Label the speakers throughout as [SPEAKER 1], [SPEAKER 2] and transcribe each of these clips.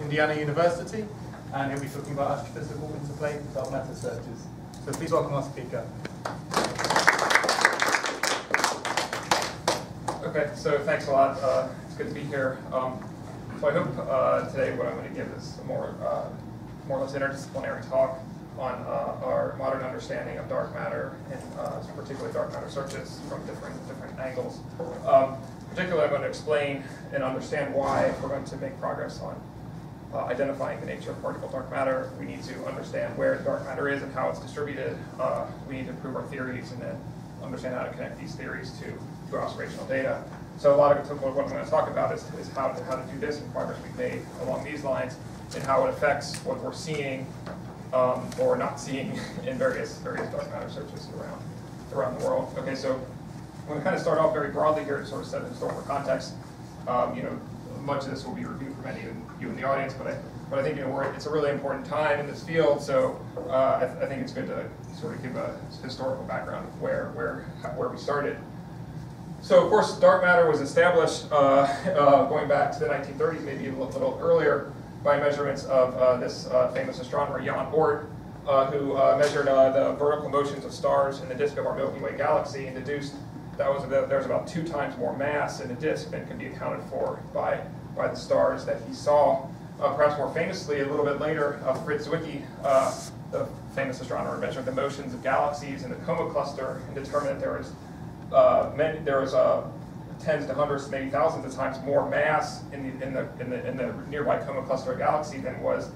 [SPEAKER 1] Indiana University, and he'll be talking about astrophysical interplay with dark matter searches. So please welcome our speaker.
[SPEAKER 2] Okay, so thanks a lot. Uh, it's good to be here. Um, so I hope uh, today what I'm going to give is a more, uh, more or less interdisciplinary talk on uh, our modern understanding of dark matter and uh, particularly dark matter searches from different different angles. Um, particularly, I'm going to explain and understand why, we're going to make progress on uh, identifying the nature of particle dark matter, we need to understand where dark matter is and how it's distributed. Uh, we need to prove our theories and then understand how to connect these theories to, to observational data. So a lot of what I'm going to talk about is, is how, to, how to do this and progress we've made along these lines and how it affects what we're seeing um, or not seeing in various various dark matter searches around around the world. Okay, so I'm going to kind of start off very broadly here to sort of set the historical context. Um, you know, much of this will be reviewed from many of you in the audience, but I but I think you know it's a really important time in this field. So uh, I, th I, think it's good to sort of give a historical background of where where where we started. So of course, dark matter was established uh, uh, going back to the 1930s, maybe a little, little earlier by measurements of uh, this uh, famous astronomer Jan Oort, uh, who measured the vertical motions of stars in the disk of our Milky Way galaxy and deduced that was about, there's about two times more mass in the disk than can be accounted for by, by the stars that he saw. Uh, perhaps more famously, a little bit later, uh, Fritz Zwicky, uh, the famous astronomer, measured the motions of galaxies in the Coma cluster and determined that there was, many, there was tens to hundreds, maybe thousands of times more mass in the, in the, in the, in the nearby Coma cluster galaxy than was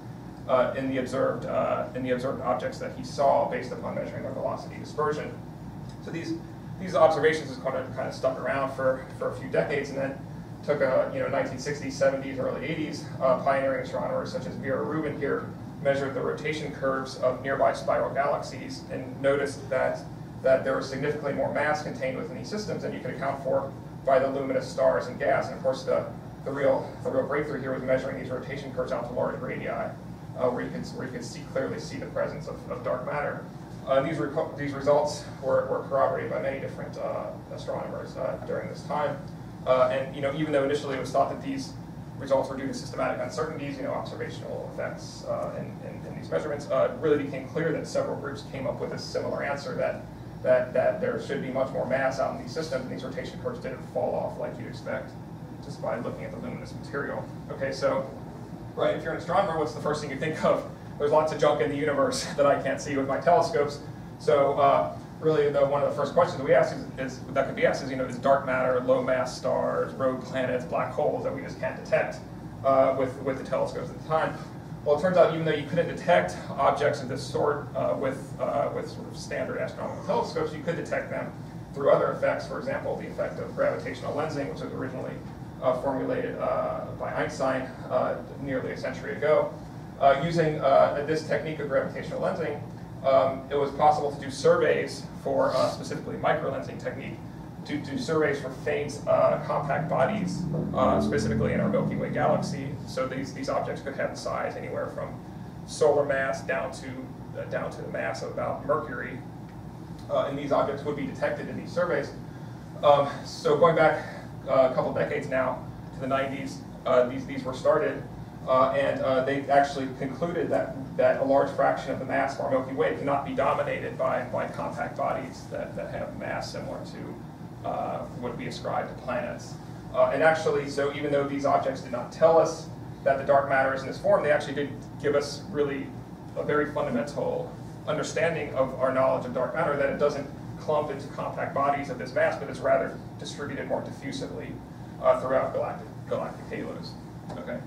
[SPEAKER 2] uh, in, the observed, uh, in the observed objects that he saw based upon measuring their velocity dispersion. So these, these observations has kind of, kind of stuck around for, for a few decades and then took a, you know, 1960s, 70s, early 80s, uh, pioneering astronomers such as Vera Rubin here measured the rotation curves of nearby spiral galaxies and noticed that, that there was significantly more mass contained within these systems than you could account for by the luminous stars and gas. And of course, the, the, real, the real breakthrough here was measuring these rotation curves out to large radii, uh, where, you could, where you could see, clearly see the presence of, of dark matter. Uh, these, these results were, were corroborated by many different uh, astronomers uh, during this time. Uh, and you know, even though initially it was thought that these results were due to systematic uncertainties, you know, observational effects in, in, in, these measurements, it really became clear that several groups came up with a similar answer that that, that there should be much more mass out in these systems, and these rotation curves didn't fall off like you'd expect just by looking at the luminous material. Okay, so, right, if you're an astronomer, what's the first thing you think of? There's lots of junk in the universe that I can't see with my telescopes. So uh, really, the, one of the first questions we ask is, is, that could be asked is, you know, is dark matter, low mass stars, rogue planets, black holes that we just can't detect uh, with, with the telescopes at the time? Well, it turns out even though you couldn't detect objects of this sort uh, with, uh, with sort of standard astronomical telescopes, you could detect them through other effects. For example, the effect of gravitational lensing, which was originally uh, formulated uh, by Einstein nearly a century ago. Uh, using this technique of gravitational lensing, um, it was possible to do surveys for specifically microlensing technique to do surveys for faint uh, compact bodies, uh, specifically in our Milky Way galaxy. So these, these objects could have size anywhere from solar mass down to, uh, down to the mass of about Mercury. Uh, and these objects would be detected in these surveys. Um, so going back uh, a couple decades now to the 90s, uh, these, these were started. And they actually concluded that, that a large fraction of the mass of our Milky Way cannot be dominated by, by compact bodies that, that have mass similar to uh, would be ascribed to planets. Uh, and actually, so even though these objects did not tell us that the dark matter is in this form, they actually did give us really a very fundamental understanding of our knowledge of dark matter, that it doesn't clump into compact bodies of this mass, but is rather distributed more diffusively uh, throughout galactic, galactic halos. Okay.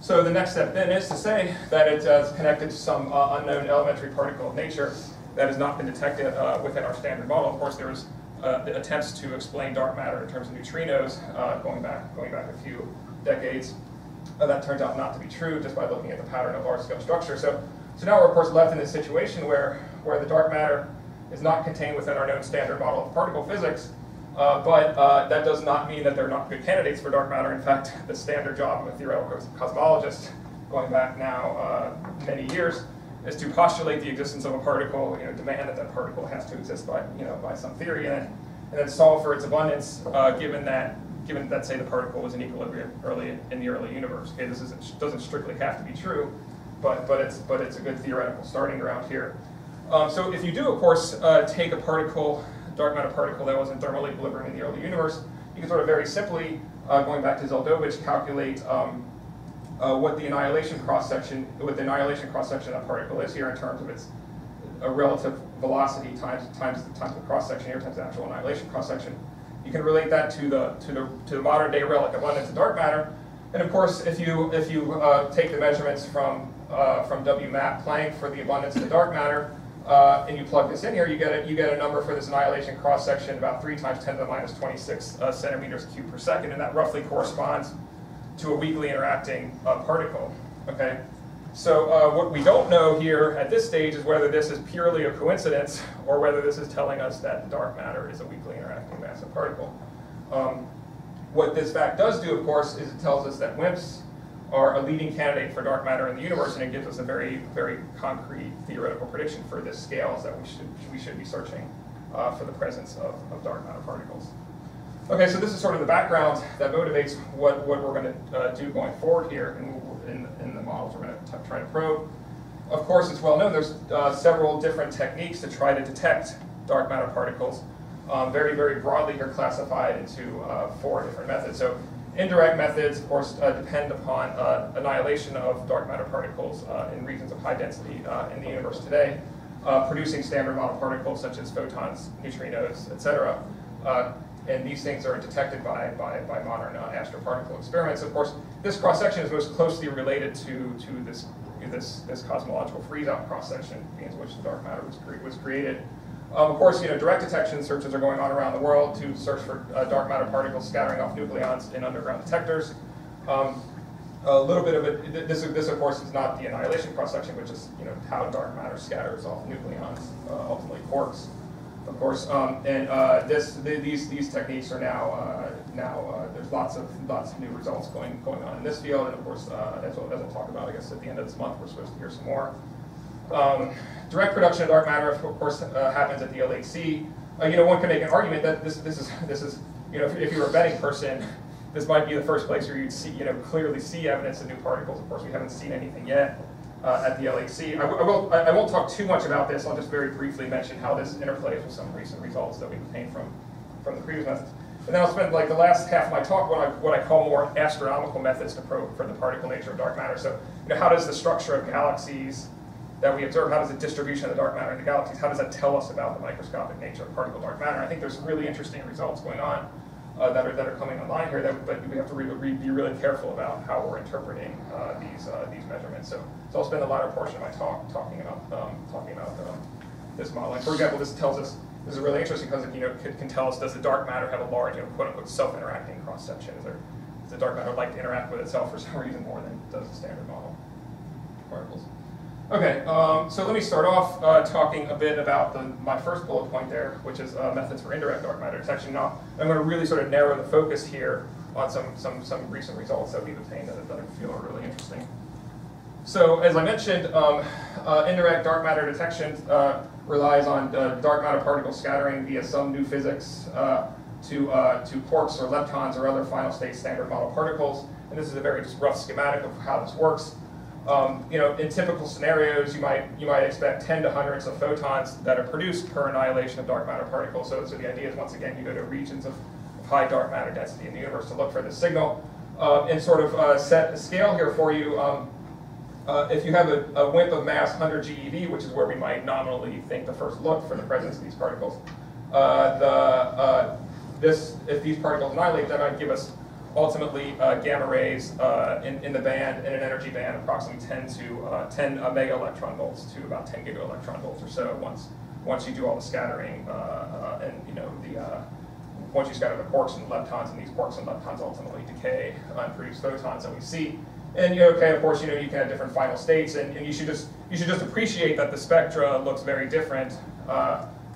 [SPEAKER 2] So the next step then is to say that it is connected to some uh, unknown elementary particle of nature that has not been detected uh, within our standard model. Of course, there is uh, attempts to explain dark matter in terms of neutrinos uh, going back going back a few decades. Uh, that turns out not to be true just by looking at the pattern of large-scale structure. So, so now we're of course left in this situation where, where the dark matter is not contained within our known standard model of particle physics, uh, but uh, that does not mean that they're not good candidates for dark matter. In fact, the standard job of a theoretical cosmologist, going back now uh, many years, is to postulate the existence of a particle, you know, demand that that particle has to exist by, you know, by some theory, and then, and then solve for its abundance, uh, given that given that say the particle was in equilibrium early in the early universe. Okay, this doesn't strictly have to be true, but but it's but it's a good theoretical starting ground here. Um, so if you do, of course, uh, take a particle, dark matter particle that was in thermal equilibrium in the early universe, you can sort of very simply, uh, going back to Zeldovich, calculate um, uh, what the annihilation cross section, what the annihilation cross section of that particle is here in terms of its a relative velocity times times times the cross section here times the actual annihilation cross section. You can relate that to the to the to the modern day relic abundance of dark matter. And of course, if you if you uh, take the measurements from uh, from WMAP Planck for the abundance of the dark matter, uh, and you plug this in here, you get a, you get a number for this annihilation cross section about three times 10 to the minus 26 uh, centimeters cubed per second, and that roughly corresponds to a weakly interacting uh, particle. Okay. So uh, what we don't know here at this stage is whether this is purely a coincidence or whether this is telling us that dark matter is a weakly interacting massive particle. Um, what this fact does do, of course, is it tells us that WIMPs are a leading candidate for dark matter in the universe, and it gives us a very, very concrete theoretical prediction for this scales that we should, we should be searching uh, for the presence of, of dark matter particles. Okay, so this is sort of the background that motivates what, what we're going to uh, do going forward here in, in, in the models we're going to try to probe. Of course, it's well known there's uh, several different techniques to try to detect dark matter particles. Um, very, very broadly here classified into uh, four different methods. So indirect methods, of course, uh, depend upon uh, annihilation of dark matter particles uh, in regions of high density in the universe today, producing standard model particles such as photons, neutrinos, etc and these things are detected by, by, by modern astroparticle experiments. Of course, this cross-section is most closely related to, to this, this, this cosmological freeze-out cross-section in which the dark matter was, cre was created. Um, of course, you know, direct detection searches are going on around the world to search for uh, dark matter particles scattering off nucleons in underground detectors. Um, a little bit of it, this, this of course is not the annihilation cross-section, which is you know, how dark matter scatters off nucleons, uh, ultimately quarks of course. Um, and uh, this, the, these, these techniques are now, uh, now uh, there's lots of, lots of new results going, going on in this field. And of course, uh, as, as I'll talk about, I guess at the end of this month, we're supposed to hear some more. Um, direct production of dark matter, of course, uh, happens at the LHC. Uh, you know, one can make an argument that this, this is, this is, you know, if, if you're a betting person, this might be the first place where you'd see, you know, clearly see evidence of new particles. Of course, we haven't seen anything yet uh, at the LHC. I, I, will, I, won't talk too much about this. I'll just very briefly mention how this interplays with some recent results that we've obtained from, from the previous methods. And then I'll spend like the last half of my talk what I, what I call more astronomical methods to probe for the particle nature of dark matter. So, you know, how does the structure of galaxies that we observe, how does the distribution of the dark matter in the galaxies, how does that tell us about the microscopic nature of particle dark matter? I think there's really interesting results going on uh, that are that are coming online here. That, but we have to re re be really careful about how we're interpreting uh, these uh, these measurements. So, so I'll spend the latter portion of my talk talking about um, talking about um, this modeling. For example, this tells us this is really interesting because it you know can, tell us does the dark matter have a large you know, quote unquote self-interacting cross section? Is the dark matter like to interact with itself for some reason more than does the standard model particles? Okay, um, so let me start off uh, talking a bit about the, my first bullet point there, which is uh, methods for indirect dark matter detection. Now, I'm going to really sort of narrow the focus here on some, some, some recent results that we've obtained that, that I feel are really interesting. So, as I mentioned, um, uh, indirect dark matter detection uh, relies on uh, dark matter particle scattering via some new physics uh, to, to quarks or leptons or other final state standard model particles. And this is a very rough schematic of how this works. Um, you know, in typical scenarios, you might you might expect 10 to hundreds of photons that are produced per annihilation of dark matter particles. So, so the idea is once again you go to regions of, of high dark matter density in the universe to look for this signal, uh, and sort of uh, set a scale here for you. Um, uh, if you have a, a, WIMP of mass 100 GeV, which is where we might nominally think the first look for the presence of these particles, uh, the uh, this if these particles annihilate, that might give us ultimately uh, gamma rays uh, in, in the band, in an energy band, approximately 10 to uh, 10 uh, mega electron volts to about 10 giga electron volts or so once once you do all the scattering uh, uh, and you know the once you scatter the quarks and leptons, and these quarks and leptons ultimately decay and produce photons that we see. And you know, okay, of course, you know you can have different final states, and, and you should just you should just appreciate that the spectra looks very different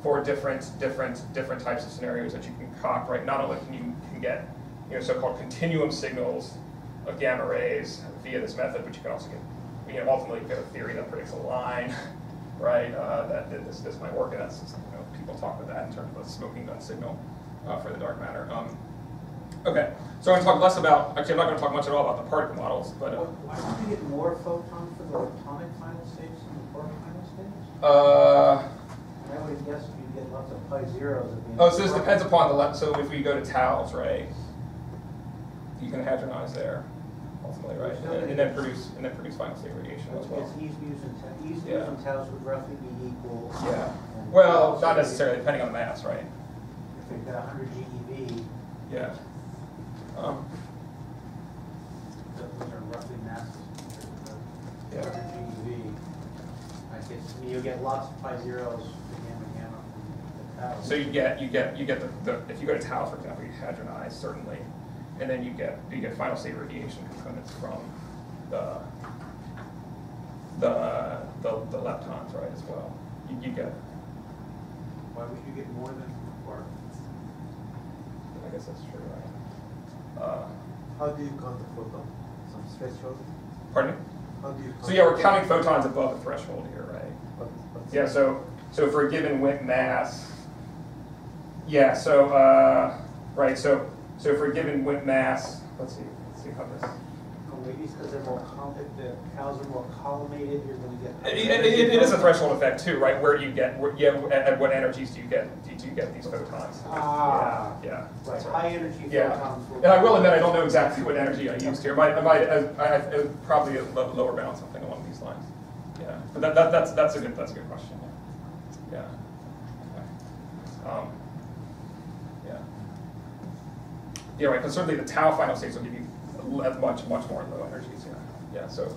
[SPEAKER 2] for different different different types of scenarios that you can concoct. Right, not only can you can get you know, so-called continuum signals of gamma rays via this method, but you can also get, you know, ultimately get a theory that predicts a line, right, uh, that, that, this, this might work, and that's, you know, people talk about that in terms of a smoking gun signal uh, for the dark matter. Um, Okay, so I'm gonna talk less about, actually, I'm not gonna talk much at all about the particle models, but, uh,
[SPEAKER 3] Why don't we get more photons for the atomic final states than the quark final states?
[SPEAKER 2] uh,
[SPEAKER 3] I would guess you'd get lots of pi zeros at the end.
[SPEAKER 2] oh, so this depends upon the, le- so if we go to taus, right? You can hadronize there, ultimately, right, and and then produce, and then produce final state radiation as well.
[SPEAKER 3] Because E's views and tau, E's views
[SPEAKER 2] Yeah.
[SPEAKER 3] and taus would roughly be equal.
[SPEAKER 2] Yeah, well, not necessarily, depending on the mass, right?
[SPEAKER 3] If you've got hundred GeV,
[SPEAKER 2] Yeah. Um,
[SPEAKER 3] those are roughly masses.
[SPEAKER 2] Yeah.
[SPEAKER 3] Hundred GeV. I guess, you'll get lots of pi zeros, the gamma gamma from the tau.
[SPEAKER 2] So you get, you get, you get the, the, if you go to tau, for example, you hadronize certainly, and then you get, you get final state radiation components from the, the, the, the leptons, right, as well. You, you get,
[SPEAKER 3] Why would you get more than from quark?
[SPEAKER 2] I guess that's true, right? Uh,
[SPEAKER 4] How do you count the photon? Some threshold?
[SPEAKER 2] pardon me?
[SPEAKER 4] How do you count?
[SPEAKER 2] So yeah, we're counting photons above the threshold here, right?
[SPEAKER 4] What- what's-
[SPEAKER 2] Yeah, so, so for a given WIMP mass, yeah, so, uh, right, so, so for a given WIMP mass, let's see, let's see how this.
[SPEAKER 3] Oh, maybe because they're more the cows are more collimated, you're gonna get.
[SPEAKER 2] It, it- it is a threshold effect too, right? Where do you get, where, yeah, at, at what energies do you get, do you get these photons?
[SPEAKER 3] Ah.
[SPEAKER 2] Yeah, yeah.
[SPEAKER 3] Right, high energy
[SPEAKER 2] Yeah,
[SPEAKER 3] photons.
[SPEAKER 2] and I will admit, I don't know exactly what energy I used here, might, I might, I, I, I- probably a lower bound, something along these lines. Yeah, but that, that, that's, that's a good, that's a good question, yeah. Yeah. Okay. Um, Yeah. Yeah, right, because certainly the tau final states will give you much, much more low energies, yeah, yeah, so,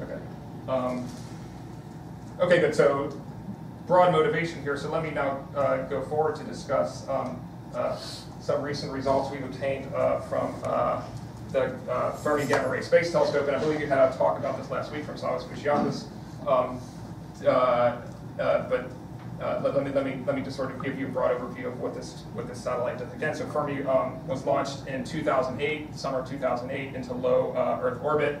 [SPEAKER 2] okay. Um, Okay, good, so broad motivation here, so let me now uh, go forward to discuss um, uh, some recent results we've obtained uh, from uh, the uh, Fermi Gamma Ray Space Telescope, and I believe you had a talk about this last week from Savvas Koushiappas. Um, uh, uh, But uh, let let me, let me, let me just sort of give you a broad overview of what this, what this satellite does. Again, so Fermi um, was launched in 2008, summer 2008, into low uh, Earth orbit.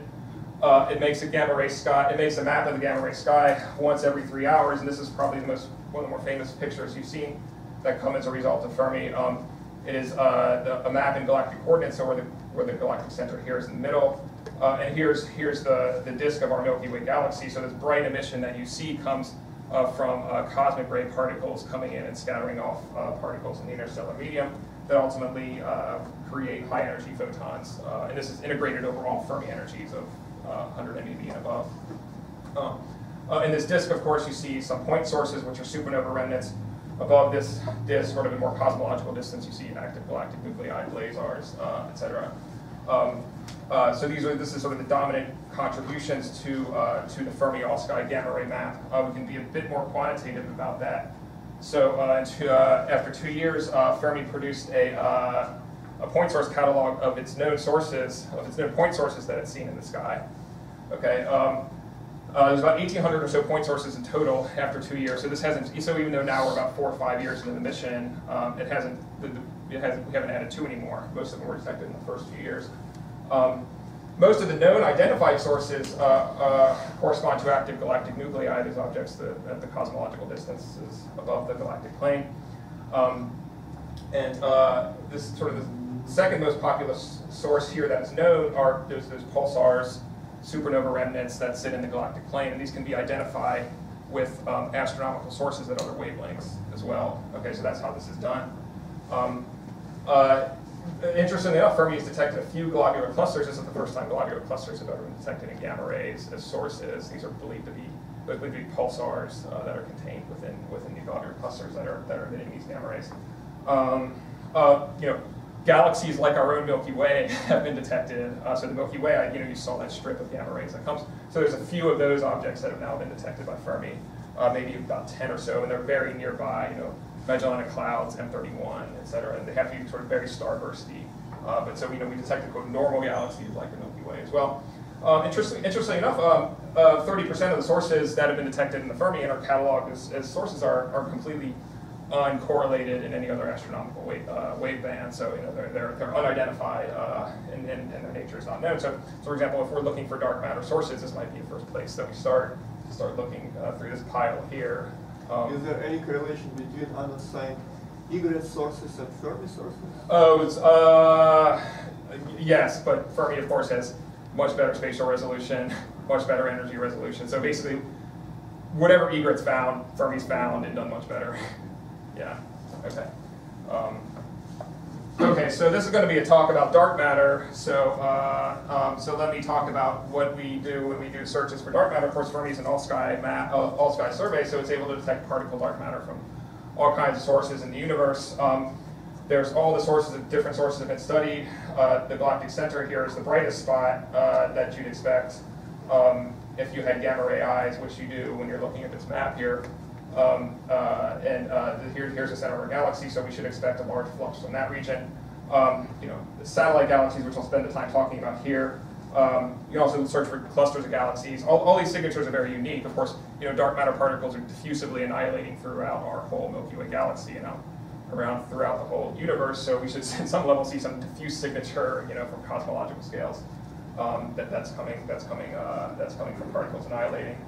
[SPEAKER 2] Uh, it makes a gamma ray sky. It makes a map of the gamma ray sky once every three hours, and this is probably the most one of the more famous pictures you've seen that come as a result of Fermi. Um, it is uh, the, a map in galactic coordinates, so where the where the galactic center here is in the middle, uh, and here's here's the the disk of our Milky Way galaxy. So this bright emission that you see comes uh, from uh, cosmic ray particles coming in and scattering off uh, particles in the interstellar medium that ultimately uh, create high energy photons. And this is integrated over all Fermi energies of uh, 100 MeV and above. Um, uh, in this disk, of course, you see some point sources, which are supernova remnants. Above this disk, sort of in more cosmological distance, you see active galactic nuclei, blazars, uh, et cetera. Um, uh, so these are this is sort of the dominant contributions to uh, to the Fermi all-sky gamma ray map. Uh, we can be a bit more quantitative about that. So uh, to, uh, after two years, Fermi produced a a point source catalog of its known sources, of its known point sources that it's seen in the sky. Okay. Um, there's about 1,800 or so point sources in total after two years. So this hasn't. So even though now we're about four or five years into the mission, um, it hasn't. It hasn't. We haven't added two anymore. Most of them were detected in the first few years. Um, most of the known identified sources uh, uh, correspond to active galactic nuclei, these objects that, at the cosmological distances above the galactic plane. Um, and uh, this sort of the second most populous source here that is known are those, those pulsars, supernova remnants that sit in the galactic plane, and these can be identified with um, astronomical sources at other wavelengths as well. Okay, so that's how this is done. Um, uh, interestingly enough, Fermi has detected a few globular clusters. This is the first time globular clusters have ever been detected in gamma rays as sources. These are believed to be believed to be pulsars uh, that are contained within within the globular clusters that are that are emitting these gamma rays. Um, uh, you know, galaxies like our own Milky Way have been detected. Uh, so the Milky Way, you know, you saw that strip of gamma rays that comes. So there's a few of those objects that have now been detected by Fermi, uh, maybe about 10 or so, and they're very nearby. You know, Magellanic Clouds, M31, et cetera, and they have to be sort of very starbursty. Uh, but so you know, we detected quote normal galaxies like the Milky Way as well. Um, interesting, interestingly enough, um, uh, 30% of the sources that have been detected in the Fermi and are cataloged as, as sources are, are completely uncorrelated in any other astronomical wave, uh, wave band. So you know they're, they're, they're unidentified uh, and, and, and their nature is not known. So, so for example, if we're looking for dark matter sources, this might be the first place that we start start looking uh, through this pile here. Um,
[SPEAKER 4] Is there any correlation between unassigned EGRET sources and Fermi sources?
[SPEAKER 2] Oh, it's, uh, yes, but Fermi, of course, has much better spatial resolution, much better energy resolution. So basically, whatever EGRET's found, Fermi's found and done much better. yeah, okay. Um, okay, so this is going to be a talk about dark matter. So, uh, um, so let me talk about what we do when we do searches for dark matter. Of course, Fermi's an all-sky map, uh, all-sky survey, so it's able to detect particle dark matter from all kinds of sources in the universe. Um, there's all the sources, of different sources have been studied. Uh, the galactic center here is the brightest spot uh, that you'd expect um, if you had gamma ray eyes, which you do when you're looking at this map here. Um, uh, and uh, here, here's the center of our galaxy, so we should expect a large flux from that region. Um, you know, satellite galaxies, which I'll spend the time talking about here. Um, you can also search for clusters of galaxies. All, all these signatures are very unique. Of course, you know, dark matter particles are diffusively annihilating throughout our whole Milky Way galaxy, you know, around throughout the whole universe. So we should, at some level, see some diffuse signature, you know, from cosmological scales. Um, that that's coming. That's coming. Uh, that's coming from particles annihilating.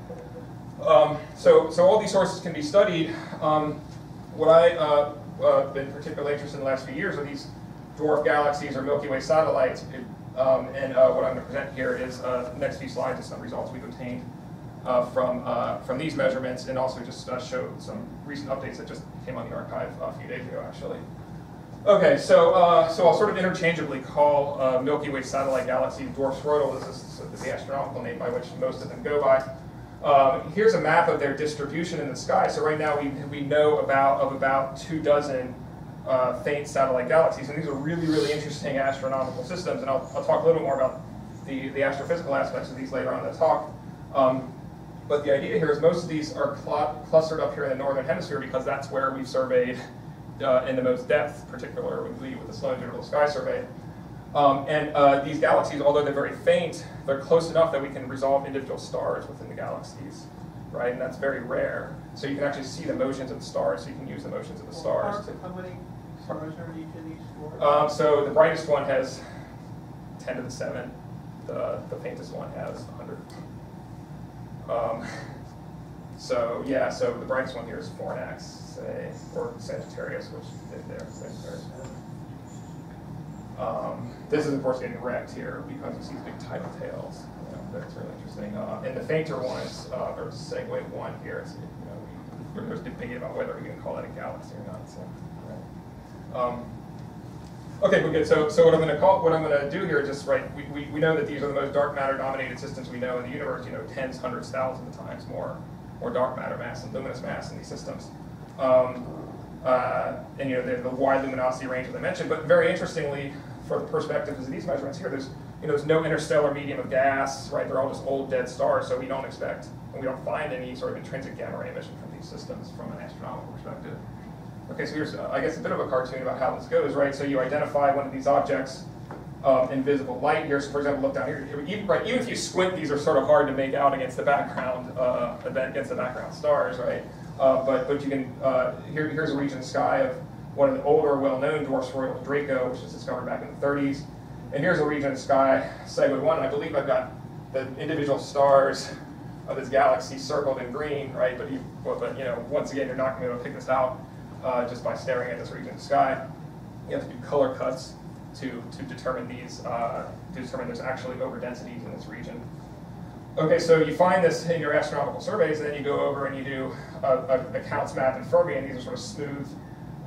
[SPEAKER 2] Um, so, so all these sources can be studied. Um, what I uh, uh, been particularly interested in the last few years are these dwarf galaxies or Milky Way satellites. It- um, and uh, what I'm going to present here is uh, next few slides is some results we've obtained uh, from uh, from these measurements, and also just uh, show some recent updates that just came on the arXiv a few days ago, actually. Okay, so so I'll sort of interchangeably call Milky Way satellite galaxy dwarf spheroidal. This is the astronomical name by which most of them go by. Um, here's a map of their distribution in the sky. So right now we, we know about of about two dozen uh, faint satellite galaxies, and these are really really interesting astronomical systems. And I'll, I'll talk a little more about the, the astrophysical aspects of these later on in the talk. Um, but the idea here is most of these are cl- clustered up here in the northern hemisphere because that's where we've surveyed uh, in the most depth, particularly with the Sloan Digital Sky Survey. Um, and uh, these galaxies, although they're very faint, they're close enough that we can resolve individual stars within the galaxies, right? And that's very rare. So you can actually see the motions of the stars, so you can use the motions of the stars. To,
[SPEAKER 3] How many stars are in each of these four?
[SPEAKER 2] um, so the brightest one has 10 to the 7. The, the faintest one has 100. Um, so yeah, so the brightest one here is Fornax, say, or Sagittarius, which is there, Sagittarius. Um, this is of course getting wrecked here because see these big tidal tails. You know, that's really interesting. Uh, and the fainter one is, uh, or Segue one here. It's, you know, we, there's debate about whether we're going to call that a galaxy or not. So, right. Um, Okay, good. So, so what I'm going to call, what I'm going to do here is just right. We, we, we know that these are the most dark matter dominated systems we know in the universe. You know, tens, hundreds, thousands of times more, more dark matter mass and luminous mass in these systems. Um, uh, and you know, the, the wide luminosity range that I mentioned. But very interestingly, for the perspectives of these measurements here, there's you know, there's no interstellar medium of gas. Right, they're all just old dead stars. So we don't expect, and we don't find any sort of intrinsic gamma ray emission from these systems from an astronomical perspective. Okay, so here's, uh, I guess, a bit of a cartoon about how this goes, right? So you identify one of these objects um, in visible light here. So for example, look down here. Even, right, even if you squint, these are sort of hard to make out against the background, uh, against the background stars, right? Uh, but but you can. Uh, here, here's a region of sky of one of the older, well-known dwarf spheroidal Draco, which was discovered back in the 30s. And here's a region of sky, Segue 1, and I believe I've got the individual stars of this galaxy circled in green, right? But you, but, you know, once again, you're not going to be able to pick this out uh, just by staring at this region of sky. You have to do color cuts to, to determine these, uh, to determine there's actually overdensities in this region. Okay, so you find this in your astronomical surveys, and then you go over and you do a, a, a counts map in Fermi, and these are sort of smooth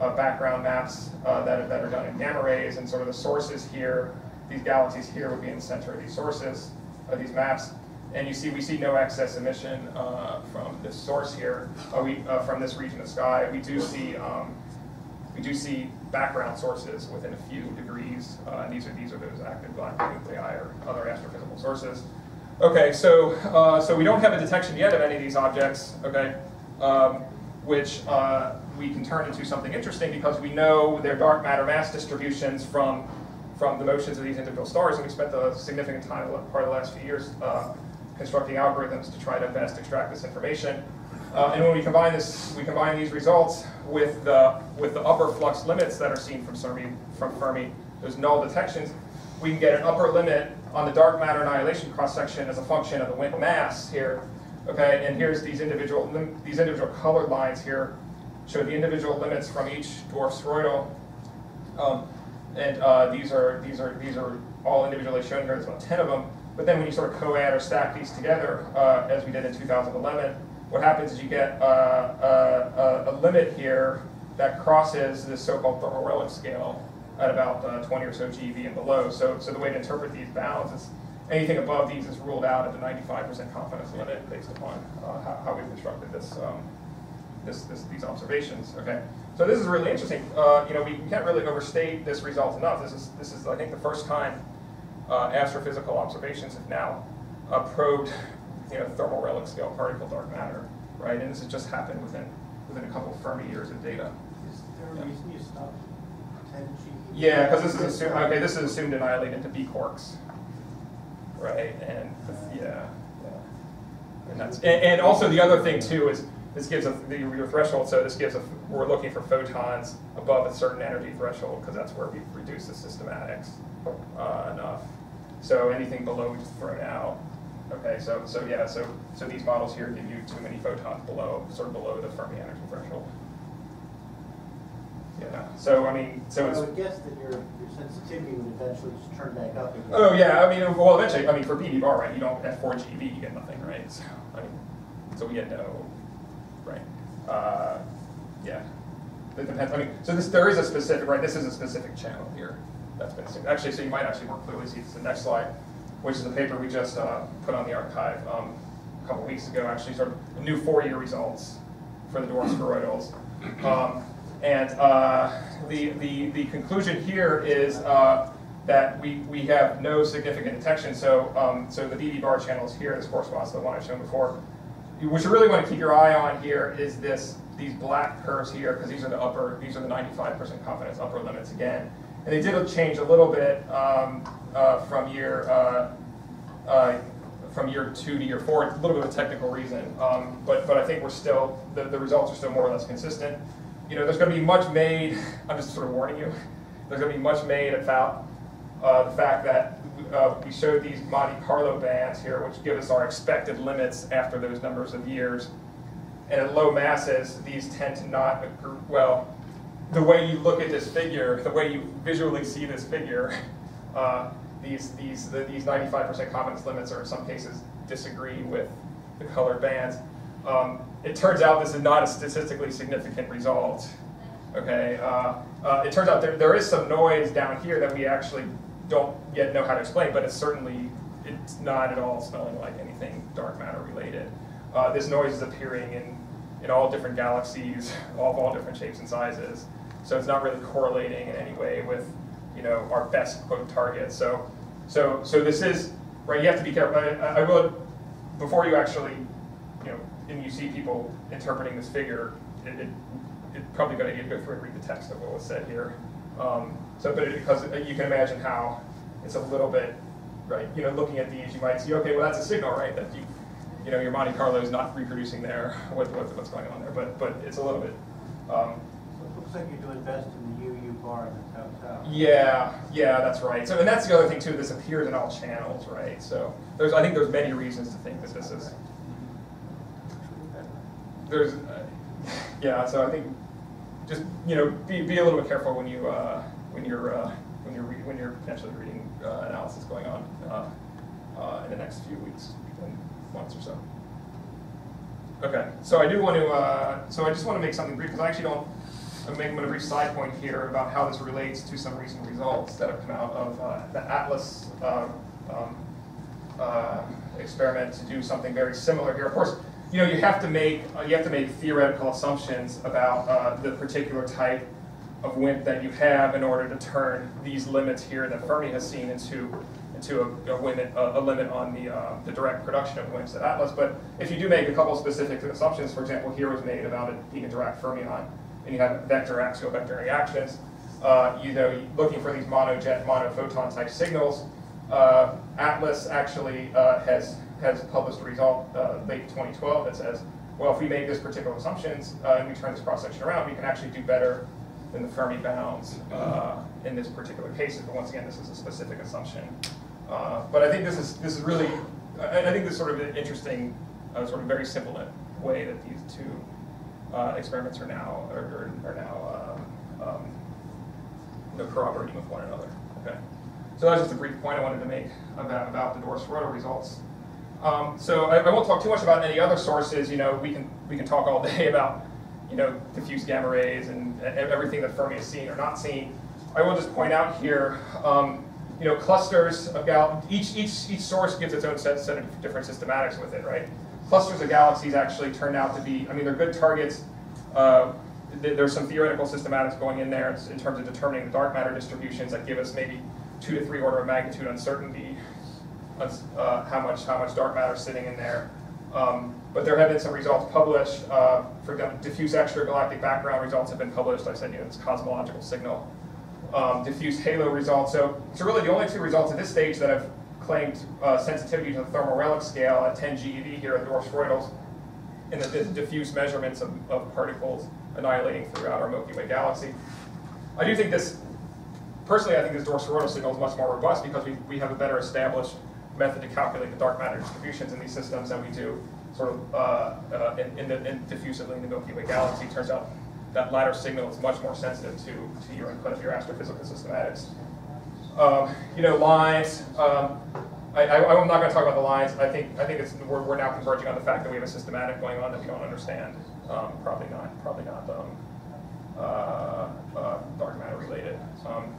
[SPEAKER 2] uh, background maps uh, that, are, that are done in gamma rays, and sort of the sources here, these galaxies here would be in the center of these sources, of these maps. And you see, we see no excess emission uh, from this source here, uh, we, uh, from this region of sky. We do see, um, we do see background sources within a few degrees, uh, and these are these are those active black nuclei or other astrophysical sources. Okay, so so we don't have a detection yet of any of these objects. Okay, um, which we can turn into something interesting because we know their dark matter mass distributions from from the motions of these individual stars, and we spent a significant time, part of the last few years, uh, constructing algorithms to try to best extract this information. Uh, and when we combine this, we combine these results with the with the upper flux limits that are seen from Fermi, from Fermi, those null detections, we can get an upper limit on the dark matter annihilation cross section as a function of the WIMP mass here. Okay, and here's these individual these individual colored lines here show the individual limits from each dwarf spheroidal. Um, and uh, these are these are these are all individually shown here. There's about 10 of them. But then when you sort of co-add or stack these together, uh, as we did in 2011, what happens is you get uh, a, a, limit here that crosses this so-called thermal relic scale at about uh, 20 or so GeV and below. So, so the way to interpret these bounds is anything above these is ruled out at the 95% confidence limit based upon uh, how, how, we've constructed this, um, this, this, these observations. Okay, so this is really interesting. Uh, you know, we can't really overstate this result enough. This is, this is I think, the first time uh, astrophysical observations have now uh, probed you know, thermal relic scale particle dark matter, right? And this has just happened within within a couple of Fermi years of data.
[SPEAKER 3] Is there a reason you stopped
[SPEAKER 2] Yeah, because this is assumed, okay, this is assumed annihilated into B quarks, right? And yeah, yeah. And that's and, and also the other thing too is this gives a, the, your threshold. So this gives a we're looking for photons above a certain energy threshold because that's where we reduce the systematics uh, enough. So anything below we just thrown out. Okay, so so yeah, so so these models here give you too many photons below, sort of below the Fermi energy threshold. Yeah. So I mean, so
[SPEAKER 3] I would guess that your, your sensitivity would eventually just turn back up again.
[SPEAKER 2] Oh yeah, I mean, well, eventually, I mean, for BB bar, right? You don't at 4 GeV, you get nothing, right? So I mean, so we get no, right? Uh, yeah. It depends. I mean, so this there is a specific, right? This is a specific channel here that's assumed. Actually, so you might actually more clearly see this the next slide, which is a paper we just uh, put on the arXiv um, a couple weeks ago. Actually, sort of new four-year results for the dwarf spheroidals. Um, and uh, the, the, the conclusion here is uh, that we, we have no significant detection. So, um, so the BB bar channels here, this corresponds to the one I've shown before. What you really want to keep your eye on here is this these black curves here, because these are the upper, these are the 95% confidence upper limits again. And they did change a little bit um, uh, from year uh, uh, from year two to year four. a little bit of a technical reason, um, but but I think we're still the, the results are still more or less consistent. You know, there's going to be much made. I'm just sort of warning you. There's going to be much made about uh, the fact that uh, we showed these Monte Carlo bands here, which give us our expected limits after those numbers of years. And at low masses, these tend to not, well, the way you look at this figure, the way you visually see this figure, uh, these these the, these 95% confidence limits are in some cases disagree with the colored bands. Um, it turns out this is not a statistically significant result. Okay, uh, uh, it turns out there, there is some noise down here that we actually don't yet know how to explain, but it's certainly it's not at all smelling like anything dark matter related. Uh, this noise is appearing in in all different galaxies, all of all different shapes and sizes. So it's not really correlating in any way with you know our best quote targets. So so so this is right. You have to be careful. I, I will before you actually you know and you see people interpreting this figure. It, it, it's probably going to go through and read the text of what was said here. Um, so, but it, because you can imagine how it's a little bit, right? You know, looking at these, you might see, okay, well, that's a signal, right? That you, you know, your Monte Carlo is not reproducing there what, what, what's going on there, but but it's a little bit. Um,
[SPEAKER 3] So it looks like you're doing best in the UU bar and the tau.
[SPEAKER 2] yeah, yeah, that's right. So, and that's the other thing too. This appears in all channels, right? So, there's I think there's many reasons to think that this is. There's, uh, yeah. So I think just you know be, be a little bit careful when you uh, when you're uh, when you're re- when you're potentially reading uh, analysis going on uh, uh, in the next few weeks and months or so. Okay, so I do want to uh, so I just want to make something brief because I actually don't. I'm making a brief side point here about how this relates to some recent results that have come out of uh, the Atlas um, experiment to do something very similar here. Of course, you know, you have to make you have to make theoretical assumptions about the particular type of WIMP that you have in order to turn these limits here that Fermi has seen into into a, a limit a, a, limit on the uh, the direct production of WIMPs at Atlas. But if you do make a couple specific assumptions, for example, here was made about it being a Dirac fermion, and you have vector axial vector reactions. Uh, you know, looking for these monojet monophoton type signals. Uh, Atlas actually uh, has has published a result uh, late 2012 that says, well, if we make this particular assumptions uh, and we turn this cross section around, we can actually do better than the Fermi bounds uh, in this particular case. But once again, this is a specific assumption. Uh, but I think this is this is really, I, I think this is sort of an interesting, uh, sort of very simple way that these two uh, experiments are now are, are, now um, um, corroborating with one another. Okay, so that's just a brief point I wanted to make about about the dwarf spheroidal results. Um, so I, I won't talk too much about any other sources. You know, we can we can talk all day about you know diffuse gamma rays and, everything that Fermi is seeing or not seeing. I will just point out here, um, you know, clusters of gal. Each each each source gives its own set, set of different systematics with it, right? Clusters of galaxies actually turned out to be. I mean, they're good targets. Uh, th- there's some theoretical systematics going in there in terms of determining the dark matter distributions that give us maybe two to three order of magnitude uncertainty uh, how much how much dark matter is sitting in there. Um, but there have been some results published. Uh, for example, diffuse extragalactic background results have been published. I said you it's cosmological signal. Um, diffuse halo results. So, so really the only two results at this stage that have claimed uh, sensitivity to the thermal relic scale at 10 GeV here at dwarf spheroidals in the, diffuse measurements of, of particles annihilating throughout our Milky Way galaxy. I do think this, personally, I think this dwarf spheroidal signal is much more robust because we, we have a better established method to calculate the dark matter distributions in these systems than we do sort of uh, uh, in, in, the, in diffusively in the Milky Way galaxy. Turns out that latter signal is much more sensitive to, to your input of your astrophysical systematics. Um, you know, lines. Um, I, am not going to talk about the lines. I think I think it's we're, we're now converging on the fact that we have a systematic going on that we don't understand. Um, probably not. Probably not um, uh, uh, dark matter related. Um,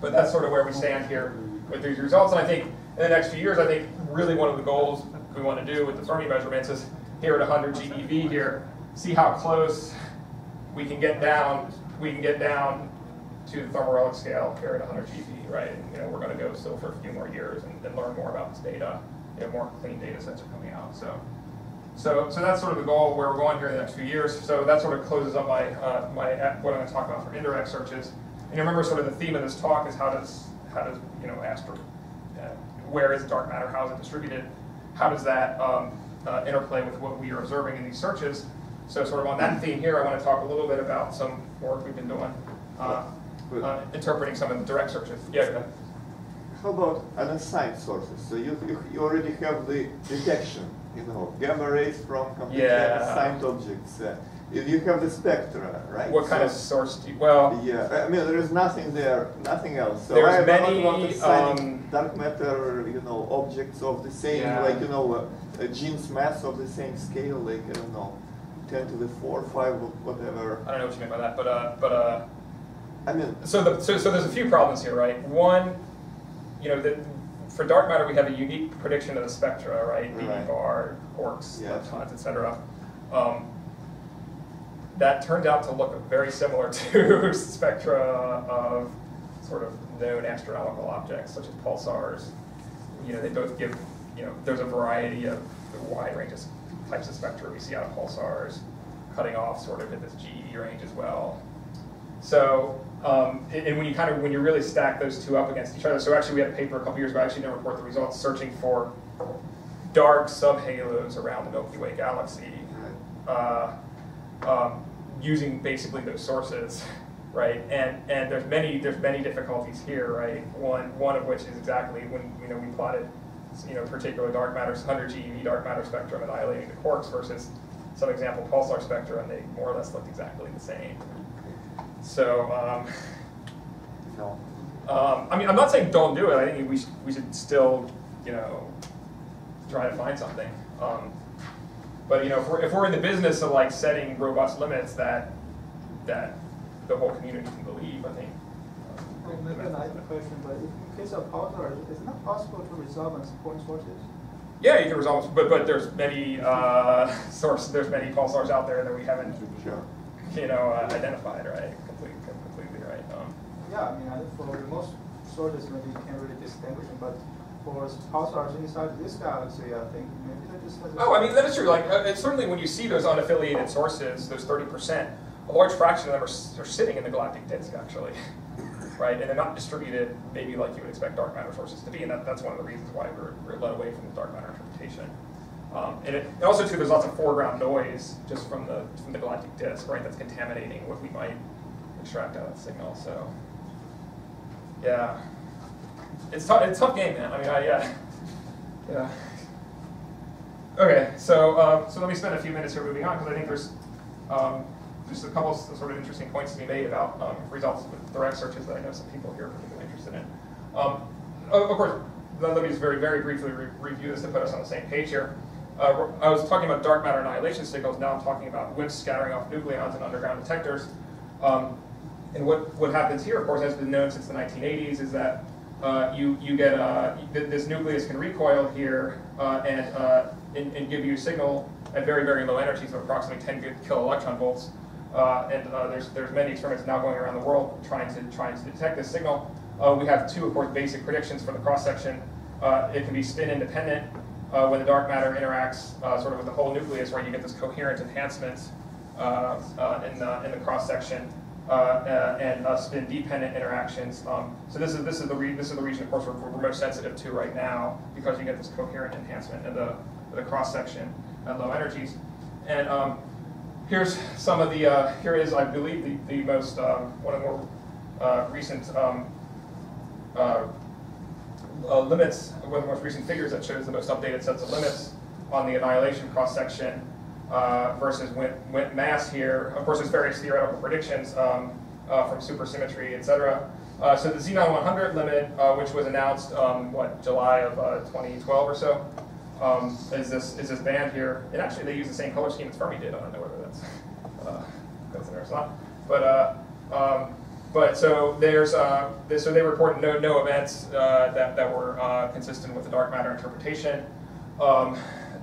[SPEAKER 2] but that's sort of where we stand here with these results. And I think in the next few years, I think really one of the goals we want to do with the Fermi measurements is here at 100 GeV here, see how close we can get down. We can get down to the thermal relic scale here at 100 GeV, right? And, you know, we're going to go still for a few more years and, and learn more about this data. You more clean data sets are coming out. So, so, so that's sort of the goal where we're going here in the next few years. So that sort of closes up my uh, my what I'm going to talk about for indirect searches. And you remember, sort of the theme of this talk is how does how does you know astro uh, where is dark matter? How is it distributed? How does that um, uh, interplay with what we are observing in these searches? So sort of on that theme here, I want to talk a little bit about some work we've been doing, uh, uh, interpreting some of the direct searches. Yeah,
[SPEAKER 4] How about unassigned sources? So you, you, you already have the detection, you know, gamma rays from completely
[SPEAKER 2] Yeah.
[SPEAKER 4] unassigned objects. Uh, you have the spectra, right?
[SPEAKER 2] What kind of source do you, well,
[SPEAKER 4] Yeah, I mean, there is nothing there, nothing else. So
[SPEAKER 2] There's
[SPEAKER 4] I
[SPEAKER 2] many,
[SPEAKER 4] not
[SPEAKER 2] um,
[SPEAKER 4] dark matter, you know, objects of the same,
[SPEAKER 2] Yeah.
[SPEAKER 4] like, you know, uh, a Jeans mass of the same scale, like, I don't know, 10 to the 4, 5, whatever.
[SPEAKER 2] I don't know what you mean by that, but, uh, but, uh,
[SPEAKER 4] I mean,
[SPEAKER 2] So, the, so, so there's a few problems here, right? One, you know, that for dark matter we have a unique prediction of the spectra, right?
[SPEAKER 4] Right.
[SPEAKER 2] bar, quarks,
[SPEAKER 4] Yeah.
[SPEAKER 2] leptons, etc. Um, that turned out to look very similar to spectra of sort of known astronomical objects such as pulsars. You know, they both give, you know, there's a variety of wide range of types of spectra we see out of pulsars, cutting off sort of in this GE range as well. So, um, and and when you kind of, when you really stack those two up against each other, so actually we had a paper a couple years ago, I actually didn't report the results, searching for dark subhalos around the Milky Way galaxy, uh, um, using basically those sources, right? And and there's many there's many difficulties here, right? One one of which is exactly when you know we plotted, you know, particular dark matter 100 GeV dark matter spectrum annihilating the quarks versus some example pulsar spectra, and they more or less looked exactly the same. So. Um, um, I mean, I'm not saying don't do it. I think we should, we should still, you know, try to find something. Um, but you know, if we're, if we're in the business of like setting robust limits that that the whole community can believe, I think.
[SPEAKER 5] Well, maybe an idle question, but if- in case of pulsars, is it not possible to resolve on point sources?
[SPEAKER 2] Yeah, you can resolve, but but there's many uh, source, there's many pulsars out there that we haven't,
[SPEAKER 4] Sure.
[SPEAKER 2] you know, uh, identified, right? Completely, completely right. Um,
[SPEAKER 5] Yeah, I mean, I- for most sources, maybe you can't really distinguish them, but for pulsars inside this galaxy, I think maybe just has. a-
[SPEAKER 2] Oh, I mean, that is true. Like, uh, it's certainly when you see those unaffiliated sources, those 30%, a large fraction of them are, are sitting in the galactic disk, actually. right? And they're not distributed maybe like you would expect dark matter sources to be. And that, that's one of the reasons why we're, we're led away from the dark matter interpretation. Um, and, it, and also, too, there's lots of foreground noise just from the, from the galactic disk, right? That's contaminating what we might extract out of the signal. So, yeah. It's tough. It's a tough game, man. I mean, I, yeah. Yeah. Okay, so um, so let me spend a few minutes here moving on because I think there's Um, just a couple sort of interesting points to be made about um, results with direct searches that I know some people here are particularly interested in. Um, of, course, let let me just very, very briefly re- review this to put us on the same page here. Uh, I was talking about dark matter annihilation signals, now I'm talking about WIMPs scattering off nucleons in underground detectors. Um, and what, what happens here, of course, has been known since the 1980s, is that uh, you, you get uh, th- this nucleus can recoil here uh, and, uh, and, and give you a signal at very, very low energies of approximately 10 good kilo electron volts. Uh, and uh, there's, there's many experiments now going around the world trying to, trying to detect this signal. We have two, of course, basic predictions for the cross-section. It can be spin independent when the dark matter interacts sort of with the whole nucleus, where you get this coherent enhancement in the, in the cross-section uh, uh, and uh, spin-dependent interactions. Um, so this is this is the this is the region, of course, we're, we're most sensitive to right now because you get this coherent enhancement in the the cross-section at low energies. And um, here's some of the uh, here is, I believe, the the most um, one of the more uh, recent. Um, uh, uh, limits, one of the most recent figures that shows the most updated sets of limits on the annihilation cross-section uh, versus mass here. Of course, there's various theoretical predictions um, uh, from supersymmetry, et cetera. Uh, so the Xenon 100 limit, uh, which was announced, um, what, July of uh, 2012 or so, um, is this is this band here. And actually, they use the same color scheme as Fermi did. I don't know whether that's uh, goes there or not. But uh, um, but so there's uh, this, so they report no no events uh, that that were uh, consistent with the dark matter interpretation. Um,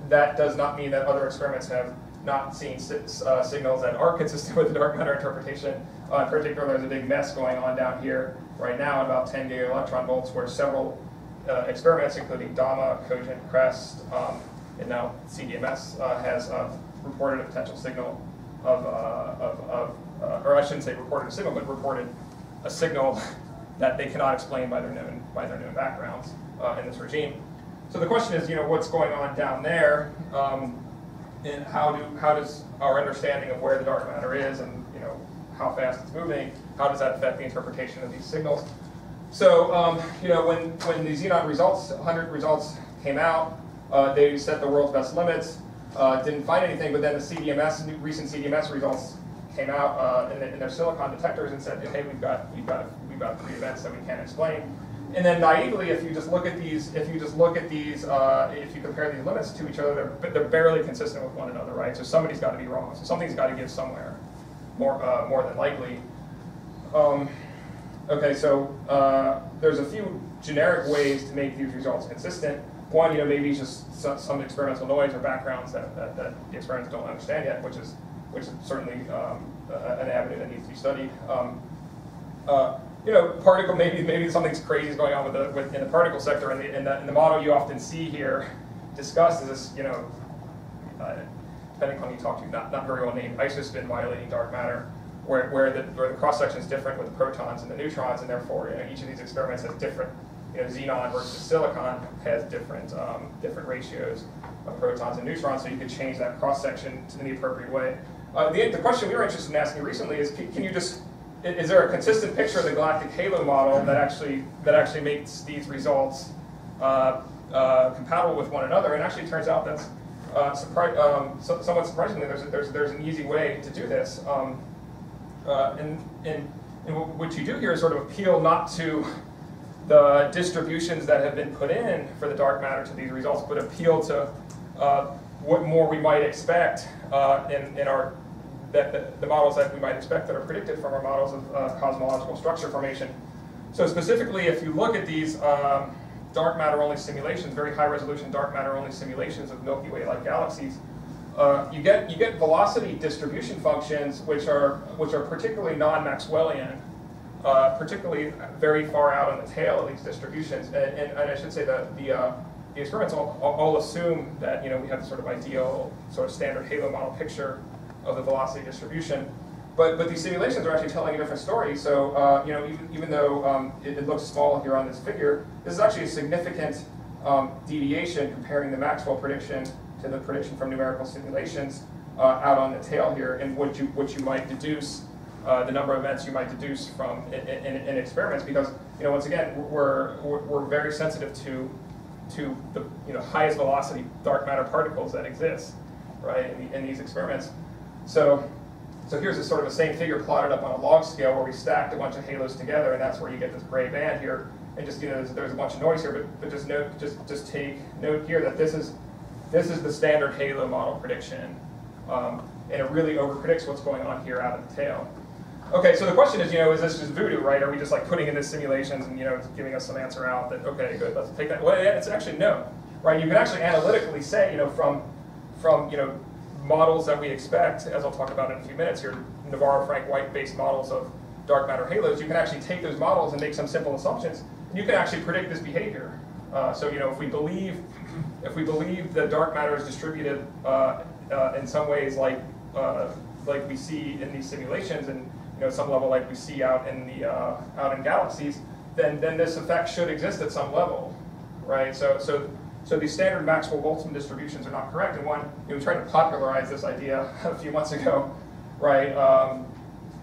[SPEAKER 2] that does not mean that other experiments have not seen uh, signals that are consistent with the dark matter interpretation. Uh, in particular, there's a big mess going on down here right now, about 10 gig electron volts, where several uh, experiments, including DAMA, CoGeNT, CRESST, um, and now CDMS, uh, has uh, reported a potential signal of, uh, of, of or I shouldn't say reported a signal, but reported a signal that they cannot explain by their known by their known backgrounds in this regime. So the question is, you know, what's going on down there, um, and how do how does our understanding of where the dark matter is, and you know, how fast it's moving, how does that affect the interpretation of these signals? So, um, you know, when when the Xenon results, 100 results came out, uh, they set the world's best limits. Uh, didn't find anything, but then the CDMS, recent CDMS results came out uh, in, the, in their silicon detectors and said, hey, we've got we've got we've got three events that we can't explain. And then naively, if you just look at these, if you just look at these, uh, if you compare these limits to each other, they're, they're barely consistent with one another, right? So somebody's got to be wrong. So something's got to give somewhere, more uh, more than likely. Um, okay, so uh, there's a few generic ways to make these results consistent. One, you know, maybe just some, experimental noise or backgrounds that, that, that the experiments don't understand yet, which is which is certainly um, an avenue that needs to be studied. Um, uh, you know, particle maybe maybe something's crazy is going on with the with, in the particle sector, and the, and the and the model you often see here discussed is this, you know, uh, depending on who you talk to, not, not very well named isospin violating dark matter, where, where the where the cross section is different with the protons and the neutrons, and therefore you know, each of these experiments has different. You know, xenon versus silicon has different um, different ratios of protons and neutrons, so you could change that cross section to the appropriate way. Uh, the, the question we were interested in asking recently is, can, can you just is there a consistent picture of the galactic halo model that actually that actually makes these results uh, uh, compatible with one another? And actually, it turns out that's uh, surpri- um, so, somewhat surprisingly, there's, a, there's, there's an easy way to do this. Um, uh, and, and, and what you do here is sort of appeal not to the distributions that have been put in for the dark matter to these results, but appeal to uh, what more we might expect uh, in, in our that the, the models that we might expect that are predicted from our models of uh, cosmological structure formation. So specifically, if you look at these um, dark matter-only simulations, very high-resolution dark matter-only simulations of Milky Way-like galaxies, uh, you get you get velocity distribution functions which are which are particularly non-Maxwellian, uh, particularly very far out on the tail of these distributions. And, and, and I should say that the uh, the experiments all, all assume that you know we have this sort of ideal sort of standard halo model picture of the velocity distribution. But, but these simulations are actually telling a different story. So uh, you know, even, even though um, it, it looks small here on this figure, this is actually a significant um, deviation comparing the Maxwell prediction to the prediction from numerical simulations uh, out on the tail here, and what you what you might deduce, uh, the number of events you might deduce from in, in, in experiments. Because you know, once again, we're, we're very sensitive to to the you know highest velocity dark matter particles that exist, right, in, the, in these experiments. So so here's a sort of a same figure plotted up on a log scale where we stacked a bunch of halos together, and that's where you get this gray band here. And just you know, there's, there's a bunch of noise here, but, but just note, just just take note here that this is this is the standard halo model prediction, um, and it really overpredicts what's going on here out of the tail. Okay, so the question is, you know, is this just voodoo, right? Are we just like putting in these simulations and you know giving us some answer out that okay, good, let's take that? Well, it's actually no, right? You can actually analytically say, you know, from from you know models that we expect, as I'll talk about in a few minutes here, Navarro Frenk White based models of dark matter halos, you can actually take those models and make some simple assumptions. And you can actually predict this behavior. Uh, so you know, if we believe if we believe that dark matter is distributed uh, uh, in some ways like uh, like we see in these simulations, and you know some level like we see out in the uh, out in galaxies, then then this effect should exist at some level, right? So so so these standard Maxwell-Boltzmann distributions are not correct. And one, you know, we tried to popularize this idea a few months ago, right? Um,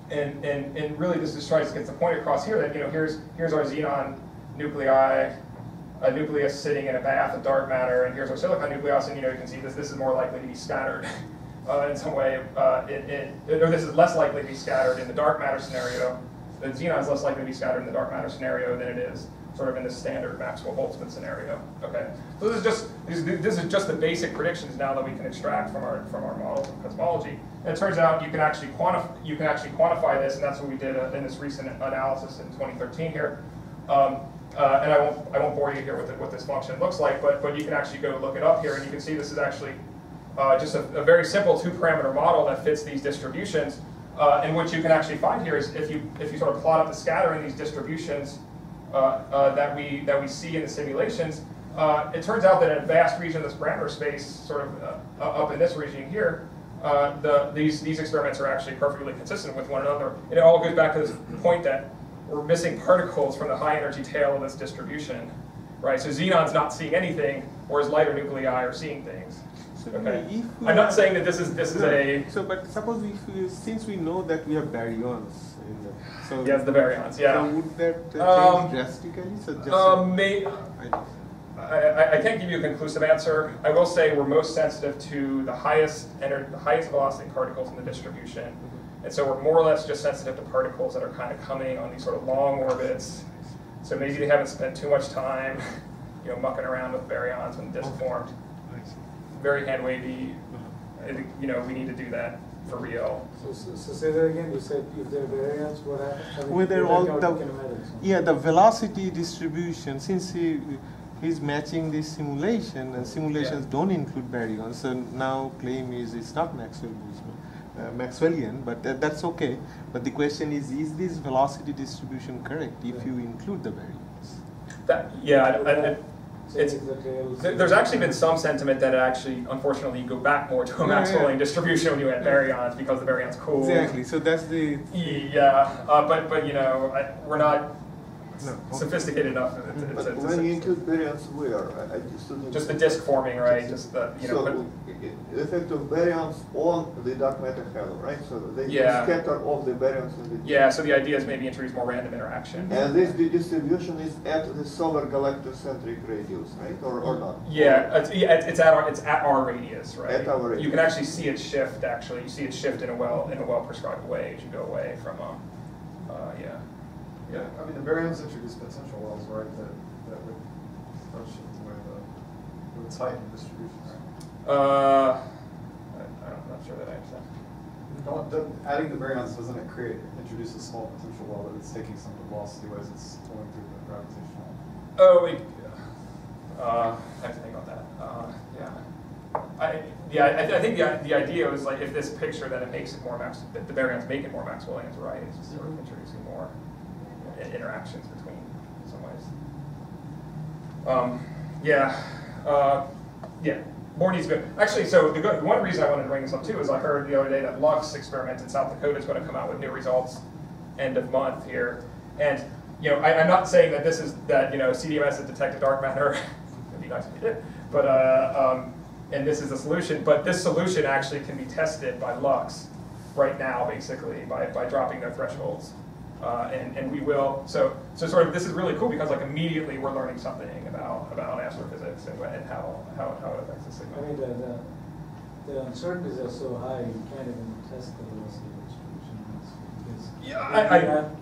[SPEAKER 2] and, and, and really this just tries to get the point across here that, you know, here's, here's our xenon nuclei, a nucleus sitting in a bath of dark matter, and here's our silicon nucleus, and you know, you can see this, this is more likely to be scattered uh, in some way, uh, or this is less likely to be scattered in the dark matter scenario. The xenon is less likely to be scattered in the dark matter scenario than it is sort of in the standard Maxwell-Boltzmann scenario. Okay, so this is just this is just the basic predictions now that we can extract from our from our models of cosmology. And it turns out you can actually quantify you can actually quantify this, and that's what we did uh, in this recent analysis in 2013 here. Um, uh, and I won't I won't bore you here with it, what this function looks like, but but you can actually go look it up here, and you can see this is actually uh, just a, a, very simple two-parameter model that fits these distributions. Uh, and what you can actually find here is if you if you sort of plot up the scatter in these distributions Uh, uh, that we that we see in the simulations, uh, it turns out that in a vast region of this parameter space, sort of uh, up in this region here, the, these these experiments are actually perfectly consistent with one another. And it all goes back to this point that we're missing particles from the high energy tail of this distribution, right? So xenon's not seeing anything, whereas lighter nuclei are seeing things.
[SPEAKER 6] So
[SPEAKER 2] okay. I'm not saying that this is this is a
[SPEAKER 6] So, but suppose if we, since we know that we have baryons so.
[SPEAKER 2] yes the baryons yeah.
[SPEAKER 6] So would that uh,
[SPEAKER 2] Um,
[SPEAKER 6] change drastically? So just.
[SPEAKER 2] Um, may,
[SPEAKER 6] I
[SPEAKER 2] I, I- I can't give you a conclusive answer. I will say we're most sensitive to the highest ener- the highest velocity particles in the distribution. And so we're more or less just sensitive to particles that are kind of coming on these sort of long orbits. So maybe they haven't spent too much time, you know, mucking around with baryons when disk formed. Very hand wavy. I think, you know, we need to do that for real.
[SPEAKER 7] So, so so say that again, you said if there are baryons, what happens? I mean,
[SPEAKER 6] Whether
[SPEAKER 7] you're
[SPEAKER 6] all
[SPEAKER 7] talking
[SPEAKER 6] the,
[SPEAKER 7] about kinematics,
[SPEAKER 6] yeah, the velocity distribution, since he, he's matching this simulation, and simulations don't include baryons, so now claim is it's not Maxwell Boltzmann, uh, Maxwellian, but that, that's okay. But the question is, is this velocity distribution correct if you include the baryons?
[SPEAKER 2] That, yeah, I- I- I-
[SPEAKER 7] So
[SPEAKER 2] it's,
[SPEAKER 7] the tails-
[SPEAKER 2] There- There's actually been some sentiment that it actually, unfortunately, you go back more to a
[SPEAKER 6] Yeah, yeah.
[SPEAKER 2] Maxwellian distribution when you add baryons because the baryons cool.
[SPEAKER 6] Exactly, so that's the,
[SPEAKER 2] Yeah, uh, but but you know, I, we're not
[SPEAKER 6] No,
[SPEAKER 2] sophisticated enough. To, to,
[SPEAKER 4] But
[SPEAKER 2] to- to-
[SPEAKER 4] when you include baryons where? I, I just don't
[SPEAKER 2] just the disk forming, right? Just the you know.
[SPEAKER 4] So,
[SPEAKER 2] but-
[SPEAKER 4] i- i- the effect of baryons on the dark matter halo, right? So they
[SPEAKER 2] Yeah.
[SPEAKER 4] scatter off the baryons in the
[SPEAKER 2] yeah, so the idea is maybe introduce more random interaction.
[SPEAKER 4] And this distribution is at the solar galactocentric radius, right? Or, or not?
[SPEAKER 2] Yeah, it's, yeah, it's, it's at our it's at our radius, right?
[SPEAKER 4] At our radius.
[SPEAKER 2] You can actually see it shift. Actually, you see it shift in a well in a well prescribed way as you go away from um, uh, yeah.
[SPEAKER 8] Yeah, I mean, the baryons introduce potential wells, right, that, that would function with, uh, with tighten the distribution, right?
[SPEAKER 2] Uh, I, I'm not sure that I understand.
[SPEAKER 8] Don't, don't, adding the baryons, doesn't it create, introduce a small potential well that it's taking some of the velocity as it's going through the gravitational?
[SPEAKER 2] Oh, it, uh, I have to think about that. Uh, yeah. I, yeah, I, I think the, the idea was like if this picture then it makes it more Max, that the baryons make it more Maxwellians, right? It's just sort of introducing more i- interactions between some ways. Um, yeah, uh, yeah. More needs to go. Actually, so the good, one reason I wanted to bring this up too is I heard the other day that LUX experiment in South Dakota is going to come out with new results end of month here. And you know, I, I'm not saying that this is that you know CDMS has detected dark matter. It'd be nice if it did. But uh, um, and this is the solution. But this solution actually can be tested by LUX right now, basically by by dropping their thresholds. Uh, and, and we will, so, so sort of, this is really cool because like immediately we're learning something about, about astrophysics and, and how, how, how it affects the signal.
[SPEAKER 7] I mean, the, the, the uncertainties are so high, you can't even test the velocity distribution. because
[SPEAKER 2] Yeah, I- I-
[SPEAKER 7] have-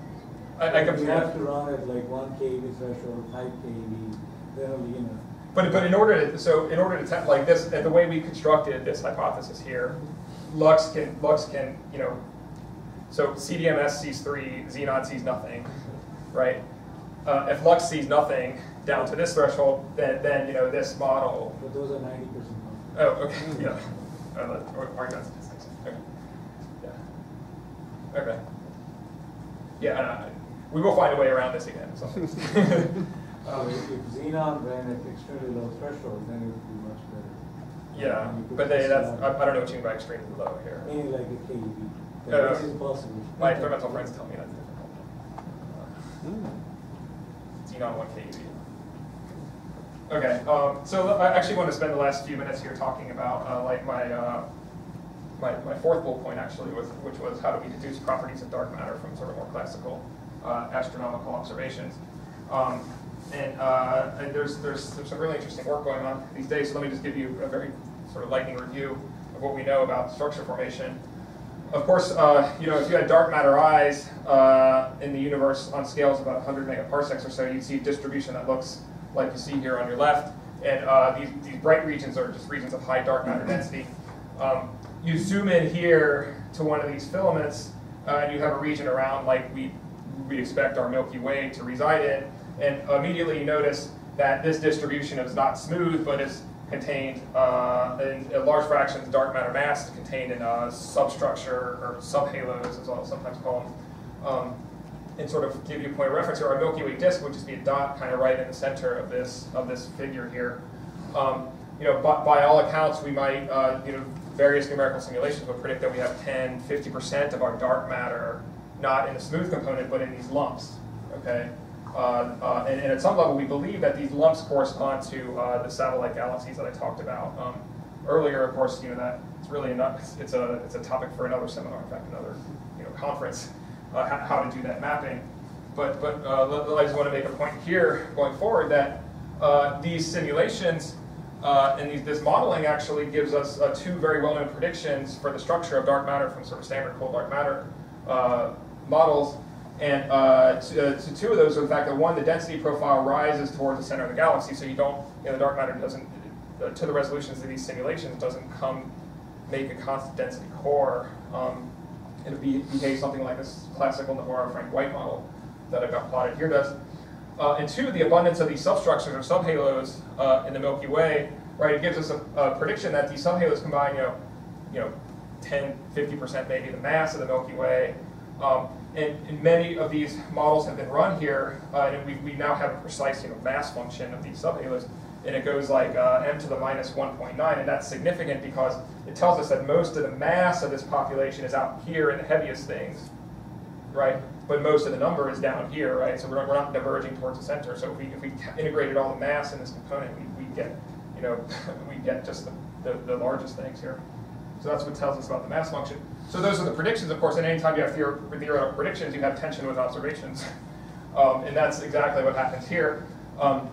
[SPEAKER 2] I, I
[SPEAKER 7] if You have to run at like one KV threshold, five KV, then you know.
[SPEAKER 2] But, but in order to, so in order to, te- like this, the way we constructed this hypothesis here, LUX can, LUX can, you know, so CDMS sees three, Xenon sees nothing, right? Uh, if LUX sees nothing down to this threshold, then, then, you know, this model,
[SPEAKER 7] But those are ninety percent.
[SPEAKER 2] oh, okay, yeah. Uh, let- or- Argon statistics, okay. Yeah. Okay. Yeah, I- I- we will find a way around this again, so.
[SPEAKER 7] So
[SPEAKER 2] Um,
[SPEAKER 7] if if Xenon ran at extremely low threshold, then it would be much better.
[SPEAKER 2] Yeah,
[SPEAKER 7] And
[SPEAKER 2] but they, that's,
[SPEAKER 7] uh,
[SPEAKER 2] I I don't know what you mean by extremely low here.
[SPEAKER 7] Mainly like a KV. But This is.
[SPEAKER 2] My experimental friends tell me that's difficult.
[SPEAKER 6] Hmm.
[SPEAKER 2] Xenon one KUV. Okay, um, so I actually want to spend the last few minutes here talking about, uh, like my, uh, my, my fourth bullet point actually was, which was how do we deduce properties of dark matter from sort of more classical, uh, astronomical observations. Um, and, uh, and there's, there's, there's some really interesting work going on these days, so let me just give you a very sort of lightning review of what we know about structure formation. Of course, uh, you know, if you had dark matter eyes uh, in the universe on scales about 100 megaparsecs or so, you'd see a distribution that looks like you see here on your left. And uh, these, these bright regions are just regions of high dark matter density. Um, you zoom in here to one of these filaments, uh, and you have a region around like we, we expect our Milky Way to reside in. And immediately you notice that this distribution is not smooth, but is contained uh, in a large fraction of the dark matter mass contained in a substructure or subhalos, as I'll sometimes call them. Um, and sort of give you a point of reference here, our Milky Way disk would just be a dot kind of right in the center of this of this figure here. Um, you know, by, by all accounts, we might, uh, you know, various numerical simulations would predict that we have 10, 50% of our dark matter not in the smooth component, but in these lumps. Okay. Uh, uh, and, and, at some level, we believe that these lumps correspond to uh, the satellite galaxies that I talked about um, earlier. Of course, you know that it's really enough. It's, a it's a topic for another seminar. In fact, another you know conference. Uh, how, to do that mapping. But but uh, I just want to make a point here going forward that uh, these simulations and these, this modeling actually gives us two very well-known predictions for the structure of dark matter from sort of standard cold dark matter models. And uh, to, to two of those are the fact that one, the density profile rises towards the center of the galaxy, so you don't, you know, the dark matter doesn't, uh, to the resolutions of these simulations, doesn't come make a constant density core. Um, it'll be, behave something like this classical Navarro-Frenk White model that I've got plotted here does. Uh, and two, the abundance of these substructures or subhalos uh, in the Milky Way, right, it gives us a, a, prediction that these subhalos combine, you know, you know, 10, 50% maybe the mass of the Milky Way. Um, and, and, many of these models have been run here, uh, and we, we now have a precise you know, mass function of these subhalos, and it goes like uh, m to the minus 1.9, and that's significant because it tells us that most of the mass of this population is out here in the heaviest things, right? But most of the number is down here, right? So we're, we're not diverging towards the center. So if we, if we integrated all the mass in this component, we, we get, you know, we get just the, the, the largest things here. So that's what tells us about the mass function. So those are the predictions, of course, and anytime you have theoretical predictions, you have tension with observations. Um, and that's exactly what happens here. Um,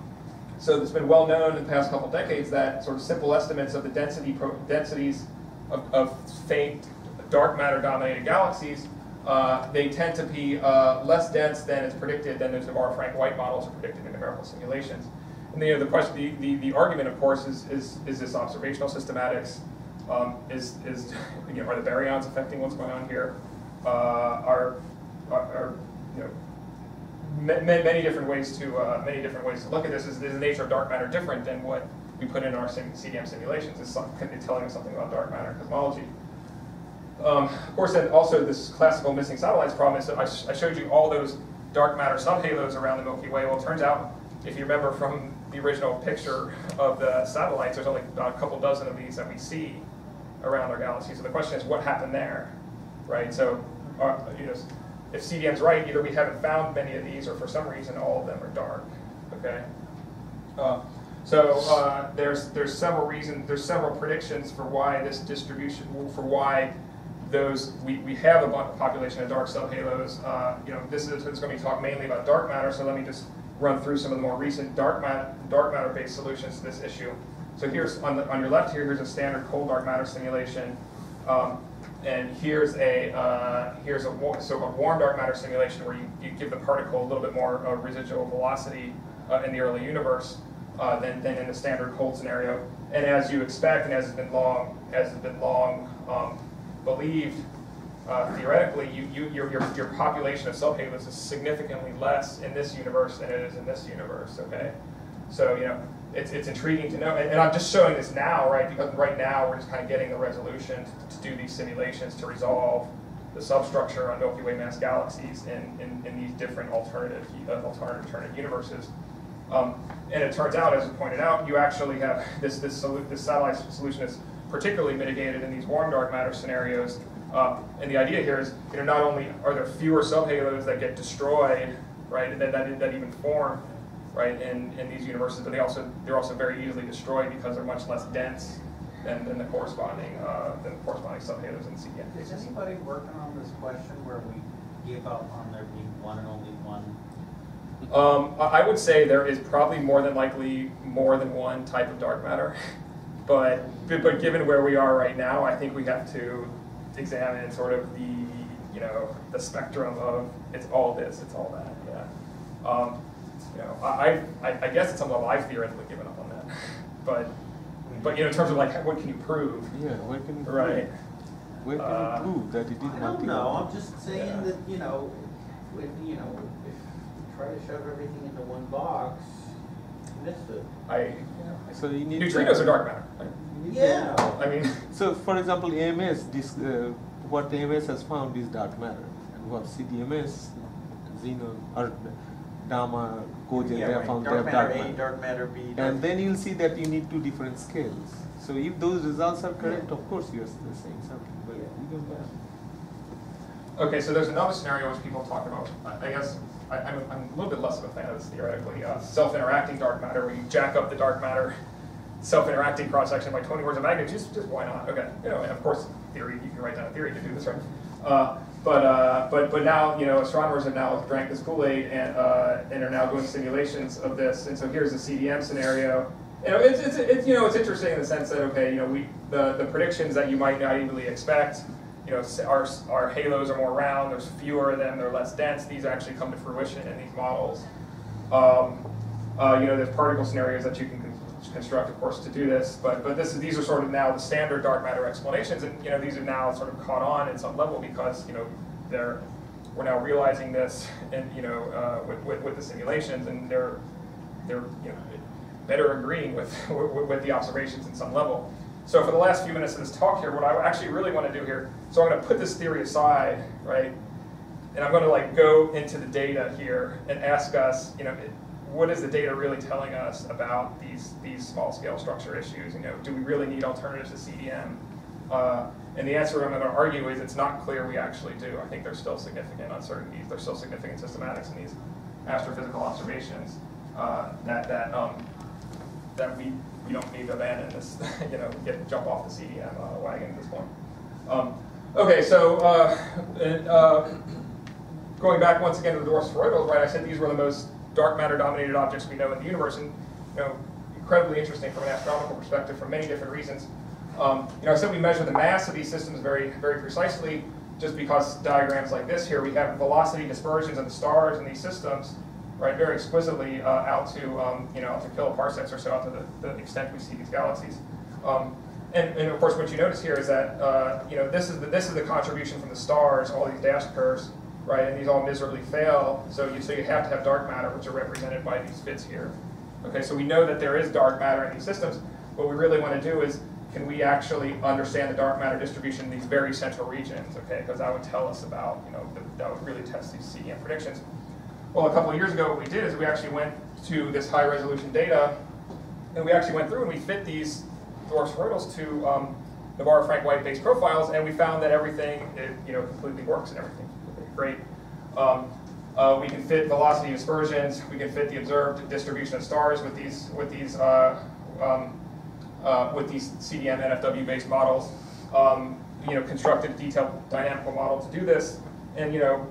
[SPEAKER 2] so it's been well known in the past couple decades that sort of simple estimates of the density densities of, of faint dark matter dominated galaxies, uh, they tend to be uh, less dense than is predicted than those Navarro Frenk White models are predicted in numerical simulations. And you know, the question, the, the, the argument, of course, is, is, is this observational systematics? Um, is, is know, are the baryons affecting what's going on here? Uh, are, are, are, you know, ma many different ways to uh, many different ways to look at this. Is, is the nature of dark matter different than what we put in our sim CDM simulations? Is telling us something about dark matter cosmology? Um, of course, then also this classical missing satellites problem is that I, sh I showed you all those dark matter subhalos around the Milky Way. Well, it turns out, if you remember from the original picture of the satellites, there's only a couple dozen of these that we see around our galaxy. So the question is, what happened there, right? So, uh, you know, if CDM's right, either we haven't found many of these, or for some reason all of them are dark. Okay. Uh, so uh, there's there's several reasons, there's several predictions for why this distribution, for why those we, we have a population of dark subhalos. Uh, you know, this is it's going to be talk mainly about dark matter. So let me just run through some of the more recent dark matter dark matter based solutions to this issue. So here's, on, the, on your left here, here's a standard cold dark matter simulation. Um, and here's a, uh, here's a, so a warm dark matter simulation where you, you give the particle a little bit more uh, residual velocity uh, in the early universe uh, than, than in the standard cold scenario. And as you expect, and as has been long, as has been long um, believed, uh, theoretically, you, you, your, your, your population of subhalos is significantly less in this universe than it is in this universe, okay? So, you know, it's, it's intriguing to know, and, and I'm just showing this now, right, because right now we're just kind of getting the resolution to, to do these simulations to resolve the substructure on Milky Way mass galaxies in, in, in these different alternative, uh, alternative, alternative universes. Um, and it turns out, as you pointed out, you actually have this, this, this satellite solution is particularly mitigated in these warm dark matter scenarios. Uh, and the idea here is, you know, not only are there fewer subhalos that get destroyed, right, that, that, that even form, right, in, in these universes, but they also, they're also very easily destroyed because they're much less dense than, than the corresponding, uh, than the corresponding subhalos in CDM
[SPEAKER 3] Is anybody working on this question where we give up on there being one and only one?
[SPEAKER 2] Um, I I would say there is probably more than likely more than one type of dark matter. But, but but given where we are right now, I think we have to examine sort of the, you know, the spectrum of, it's all this, it's all that, yeah. Um, you know, I, I, I guess at some level I've theoretically given up on that. But, but, you know, in terms of like, what can you prove?
[SPEAKER 6] Yeah, where can you
[SPEAKER 2] Right.
[SPEAKER 6] prove? Where can
[SPEAKER 2] Uh,
[SPEAKER 6] you prove that it is
[SPEAKER 3] I don't
[SPEAKER 6] multi
[SPEAKER 3] know, I'm just saying
[SPEAKER 2] Yeah.
[SPEAKER 3] that, you know, when, you know, if you try to shove everything into one box, you miss it.
[SPEAKER 2] I, you know,
[SPEAKER 6] So you need
[SPEAKER 2] neutrinos
[SPEAKER 6] to-
[SPEAKER 2] are dark matter. Like,
[SPEAKER 6] you need to-
[SPEAKER 3] Yeah.
[SPEAKER 2] I mean,
[SPEAKER 6] So, for example, AMS, this, uh, what AMS has found is dark matter. And what CDMS, xenon, or DAMA, CoGeNT,
[SPEAKER 3] Yeah, right.
[SPEAKER 6] found
[SPEAKER 3] Dark
[SPEAKER 6] have dark
[SPEAKER 3] matter A, dark matter B. dark-
[SPEAKER 6] And then you'll see that you need two different scales. So if those results are correct, of course you're saying something, but we don't know.
[SPEAKER 2] Okay, so there's another scenario which people talk about. I I guess I, I'm, I'm a little bit less of a fan of this theoretically. Uh, self-interacting dark matter, where you jack up the dark matter self-interacting cross-section by 20 orders of magnitude. Just, just why not? Okay, you know, and of course, theory. You can write down a theory to do this, right? Uh, but uh, but but now you know astronomers have now drank this Kool-Aid and uh, and are now doing simulations of this. And so here's the CDM scenario. You know, it's, it's, it's you know it's interesting in the sense that okay, you know we the, the predictions that you might not easily expect you know, our, our halos are more round, there's fewer of them, they're less dense, these actually come to fruition in these models. Um, uh, you know, there's particle scenarios that you can construct, of course, to do this, but, but this is, these are sort of now the standard dark matter explanations, and, you know, these are now sort of caught on at some level because, you know, they're, we're now realizing this, and, you know, uh, with, with, with the simulations, and they're, they're, you know, better agreeing with, with, the observations in some level. So for the last few minutes of this talk here, what I actually really want to do here, so I'm going to put this theory aside, right? And I'm going to like go into the data here and ask us, you know, what is the data really telling us about these these small scale structure issues? You know, do we really need alternatives to CDM? Uh, and the answer I'm going to argue is it's not clear we actually do. I think there's still significant uncertainties. There's still significant systematics in these astrophysical observations uh, that that um, that we, we don't need to abandon this, you know, get, jump off the CDM uh, wagon at this point. Um, okay, so uh, and, uh, going back once again to the dwarf spheroidals, right, I said these were the most dark matter dominated objects we know in the universe, and you know, incredibly interesting from an astronomical perspective for many different reasons. Um, you know, I said we measure the mass of these systems very, very precisely, just because diagrams like this here, we have velocity dispersions of the stars in these systems, right, very exquisitely uh, out to, um, you know, to kiloparsecs or so, out to the, the extent we see these galaxies. Um, and, and of course, what you notice here is that, uh, you know, this is, the, this is the contribution from the stars, all these dashed curves, right, and these all miserably fail, so you, so you have to have dark matter, which are represented by these fits here. Okay, so we know that there is dark matter in these systems. What we really want to do is, can we actually understand the dark matter distribution in these very central regions, okay, because that would tell us about, you know, the, that would really test these CDM predictions. Well, a couple of years ago, what we did is we actually went to this high resolution data, and we actually went through and we fit these dwarf spheroidals to um, Navarro Frenk White based profiles, and we found that everything, it, you know, completely works and everything. Great. Um, uh, we can fit velocity dispersions. We can fit the observed distribution of stars with these with these uh, um, uh, with these CDM NFW based models. Um, you know, constructed detailed dynamical model to do this, and you know,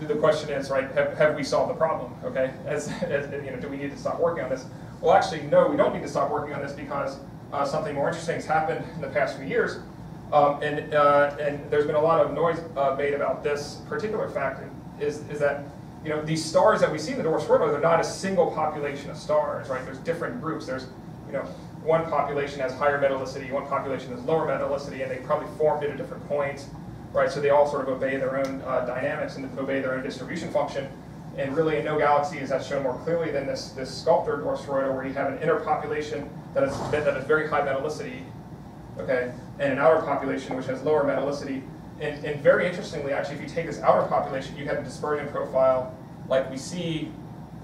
[SPEAKER 2] the- question is, right? Have, have we solved the problem? Okay, as, as you know, do we need to stop working on this? Well, actually, no, we don't need to stop working on this because uh, something more interesting has happened in the past few years. Um, and, uh, and there's been a lot of noise uh, made about this particular fact is, is that you know, these stars that we see in the Dwarf Swirl, they're not a single population of stars, right? There's different groups. There's, you know, one population has higher metallicity, one population has lower metallicity, and they probably formed at a different point, right? So they all sort of obey their own uh, dynamics and obey their own distribution function. And really, in no galaxy is that shown more clearly than this, this sculptor dwarf spheroidal, where you have an inner population that is, that is very high metallicity, okay, and an outer population which has lower metallicity. And, and very interestingly, actually, if you take this outer population, you have a dispersion profile like we see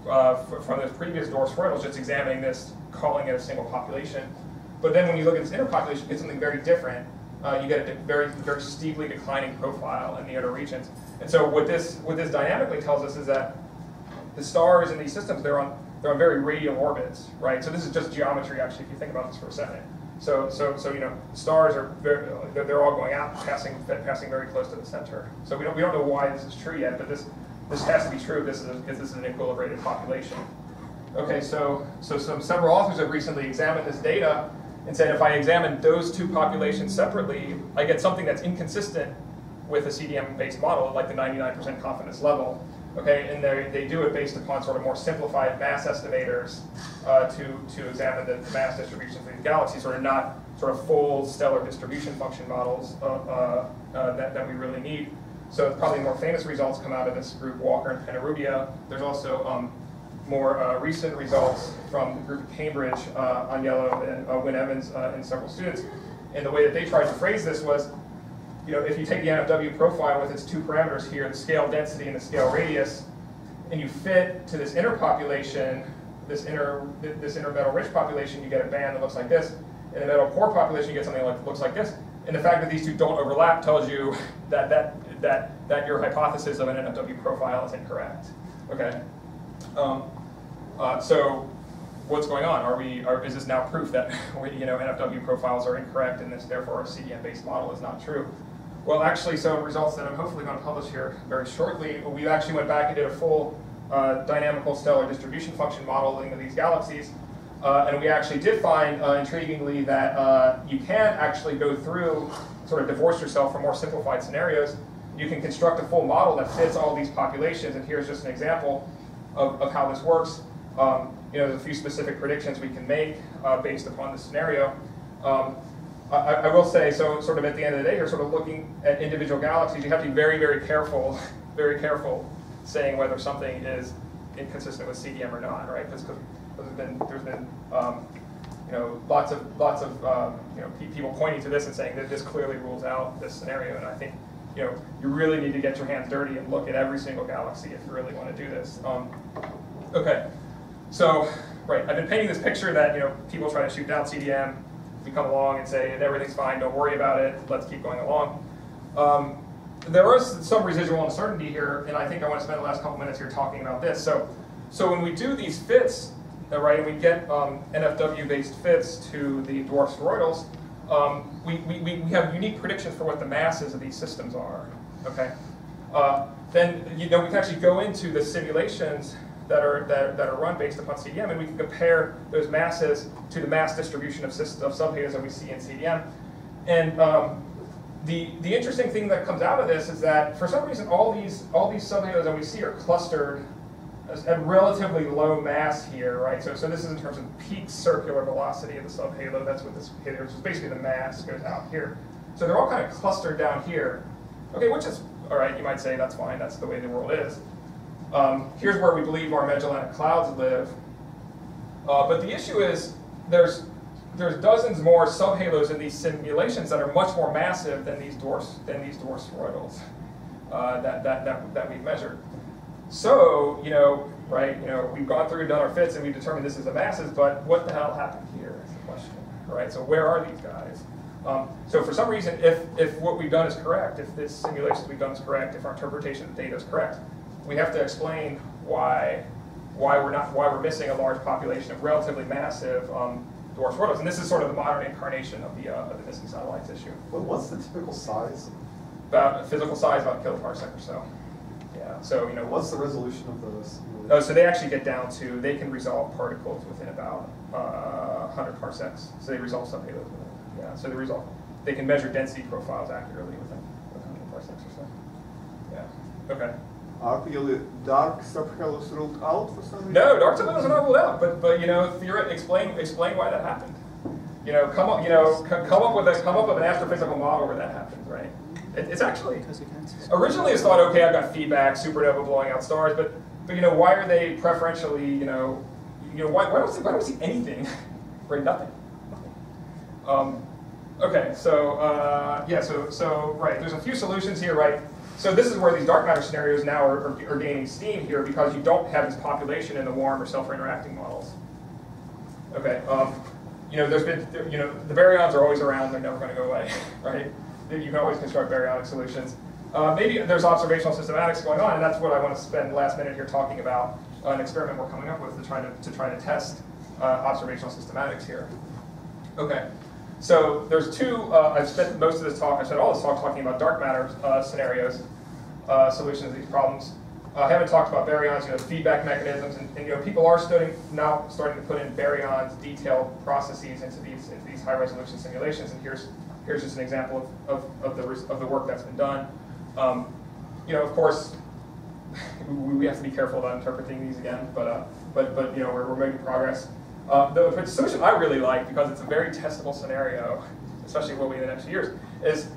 [SPEAKER 2] uh, from the previous spheroidals, just examining this, calling it a single population. But then when you look at this inner population, you get something very different. Uh, you get a very, very steeply declining profile in the outer regions. And so what this, what this dynamically tells us is that the stars in these systems, they're on, they're on very radial orbits, right? So this is just geometry, actually, if you think about this for a second. So, so, so you know, stars are very, they're, they're all going out, passing, passing very close to the center. So we don't, we don't know why this is true yet, but this, this has to be true this is because this is an equilibrated population. Okay, so, so some several authors have recently examined this data and said if I examine those two populations separately, I get something that's inconsistent with a CDM-based model, like the 99% confidence level. Okay, and they, they do it based upon sort of more simplified mass estimators uh, to, to examine the, the mass distributions of these galaxies, sort of not sort of full stellar distribution function models uh, uh, uh, that, that we really need. So probably more famous results come out of this group, Walker and Penarrubia. There's also um, more uh, recent results from the group at Cambridge, uh, and uh, Wyn Evans uh, and several students. And the way that they tried to phrase this was, you know, if you take the NFW profile with its two parameters here, the scale density and the scale radius, and you fit to this inner population, this inner, this inner metal rich population, you get a band that looks like this. In the metal poor population, you get something like looks like this. And the fact that these two don't overlap tells you that that that that your hypothesis of an NFW profile is incorrect. Okay. Um, uh, so what's going on? Are we, are, is this now proof that we, you know, NFW profiles are incorrect and this therefore our CDM-based model is not true? Well, actually, so results that I'm hopefully going to publish here very shortly, we actually went back and did a full uh, dynamical stellar distribution function modeling of these galaxies. Uh, and we actually did find, uh, intriguingly, that uh, you can actually go through, sort of divorce yourself from more simplified scenarios. You can construct a full model that fits all these populations. And here's just an example of, of how this works. Um, you know, there's a few specific predictions we can make uh, based upon the scenario. Um, I, I, will say, so sort of at the end of the day, you're sort of looking at individual galaxies. You have to be very, very careful, very careful saying whether something is inconsistent with CDM or not, right? Because there's been, there's been um, you know, lots of, lots of um, you know, people pointing to this and saying that this clearly rules out this scenario. And I think you know, you really need to get your hands dirty and look at every single galaxy if you really want to do this. Um, okay. So, right, I've been painting this picture that, you know, people try to shoot down CDM, we come along and say, everything's fine, don't worry about it, let's keep going along. Um, there is some residual uncertainty here, and I think I want to spend the last couple minutes here talking about this. So, so when we do these fits, uh, right, and we get um, NFW-based fits to the dwarf spheroidals, um, we, we, we have unique predictions for what the masses of these systems are, okay? Uh, then, you know, we can actually go into the simulations that are, that, that are run based upon CDM, and we can compare those masses to the mass distribution of, system, of subhalos that we see in CDM. And um, the, the interesting thing that comes out of this is that for some reason all these, all these subhalos that we see are clustered at relatively low mass here, right? So, so this is in terms of peak circular velocity of the subhalo. That's what this here is. Basically, the mass goes out here. So they're all kind of clustered down here. Okay, which is all right. You might say that's fine. That's the way the world is. Um, here's where we believe our Magellanic clouds live. Uh, but the issue is there's there's dozens more subhalos in these simulations that are much more massive than these dwarfs than these dwarf spheroidals uh, that, that, that, that we've measured. So, you know, right, you know, we've gone through and done our fits and we've determined this is the masses, but what the hell happened here is the question, right? So where are these guys? Um, so for some reason, if, if what we've done is correct, if this simulation we've done is correct, if our interpretation of data is correct, we have to explain why why we're not why we're missing a large population of relatively massive um, dwarf spheroidals. And this is sort of the modern incarnation of the uh, of the missing satellites issue.
[SPEAKER 8] But what's the typical size?
[SPEAKER 2] About physical size, about a kiloparsec or so. Yeah. So you know,
[SPEAKER 8] what's the resolution of those?
[SPEAKER 2] Oh, so they actually get down to, they can resolve particles within about uh, 100 parsecs. So they resolve some halos within, yeah, so they resolve, they can measure density profiles accurately within, within 100 parsecs or so. Yeah, okay.
[SPEAKER 4] Are really dark subhalos ruled out for some reason?
[SPEAKER 2] No, dark subhalos are not ruled out, but, but, you know, theoret, explain, explain why that happened. You know, come up, you know, co- come up with a, come up with an astrophysical model where that happens, right? It, it's actually, originally it's thought, okay, I've got feedback, supernova blowing out stars, but, but you know, why are they preferentially, you know, you know, why, why don't we see, why don't we see anything? right, nothing, nothing. Um, okay, so, uh, yeah, so, so, right, there's a few solutions here, right? So this is where these dark matter scenarios now are, are, are gaining steam here because you don't have this population in the warm or self-interacting models. Okay, um, you know, there's been, you know, the baryons are always around, they're never going to go away, right? You can always construct baryonic solutions. Uh, maybe there's observational systematics going on, and that's what I want to spend the last minute here talking about, uh, an experiment we're coming up with to try to, to try to test uh, observational systematics here. Okay, so there's two, uh, I've spent most of this talk, I've spent all this talk talking about dark matter uh, scenarios, uh, solutions to these problems. I haven't talked about baryons, you know, feedback mechanisms, and, and you know, people are starting now starting to put in baryons detailed processes into these into these high resolution simulations. And here's here's just an example of, of, of the of the work that's been done. Um, you know, of course, we, we have to be careful about interpreting these again, but uh, but but you know, we're, we're making progress. Uh, the, the solution I really like because it's a very testable scenario, especially what we in the next few years, is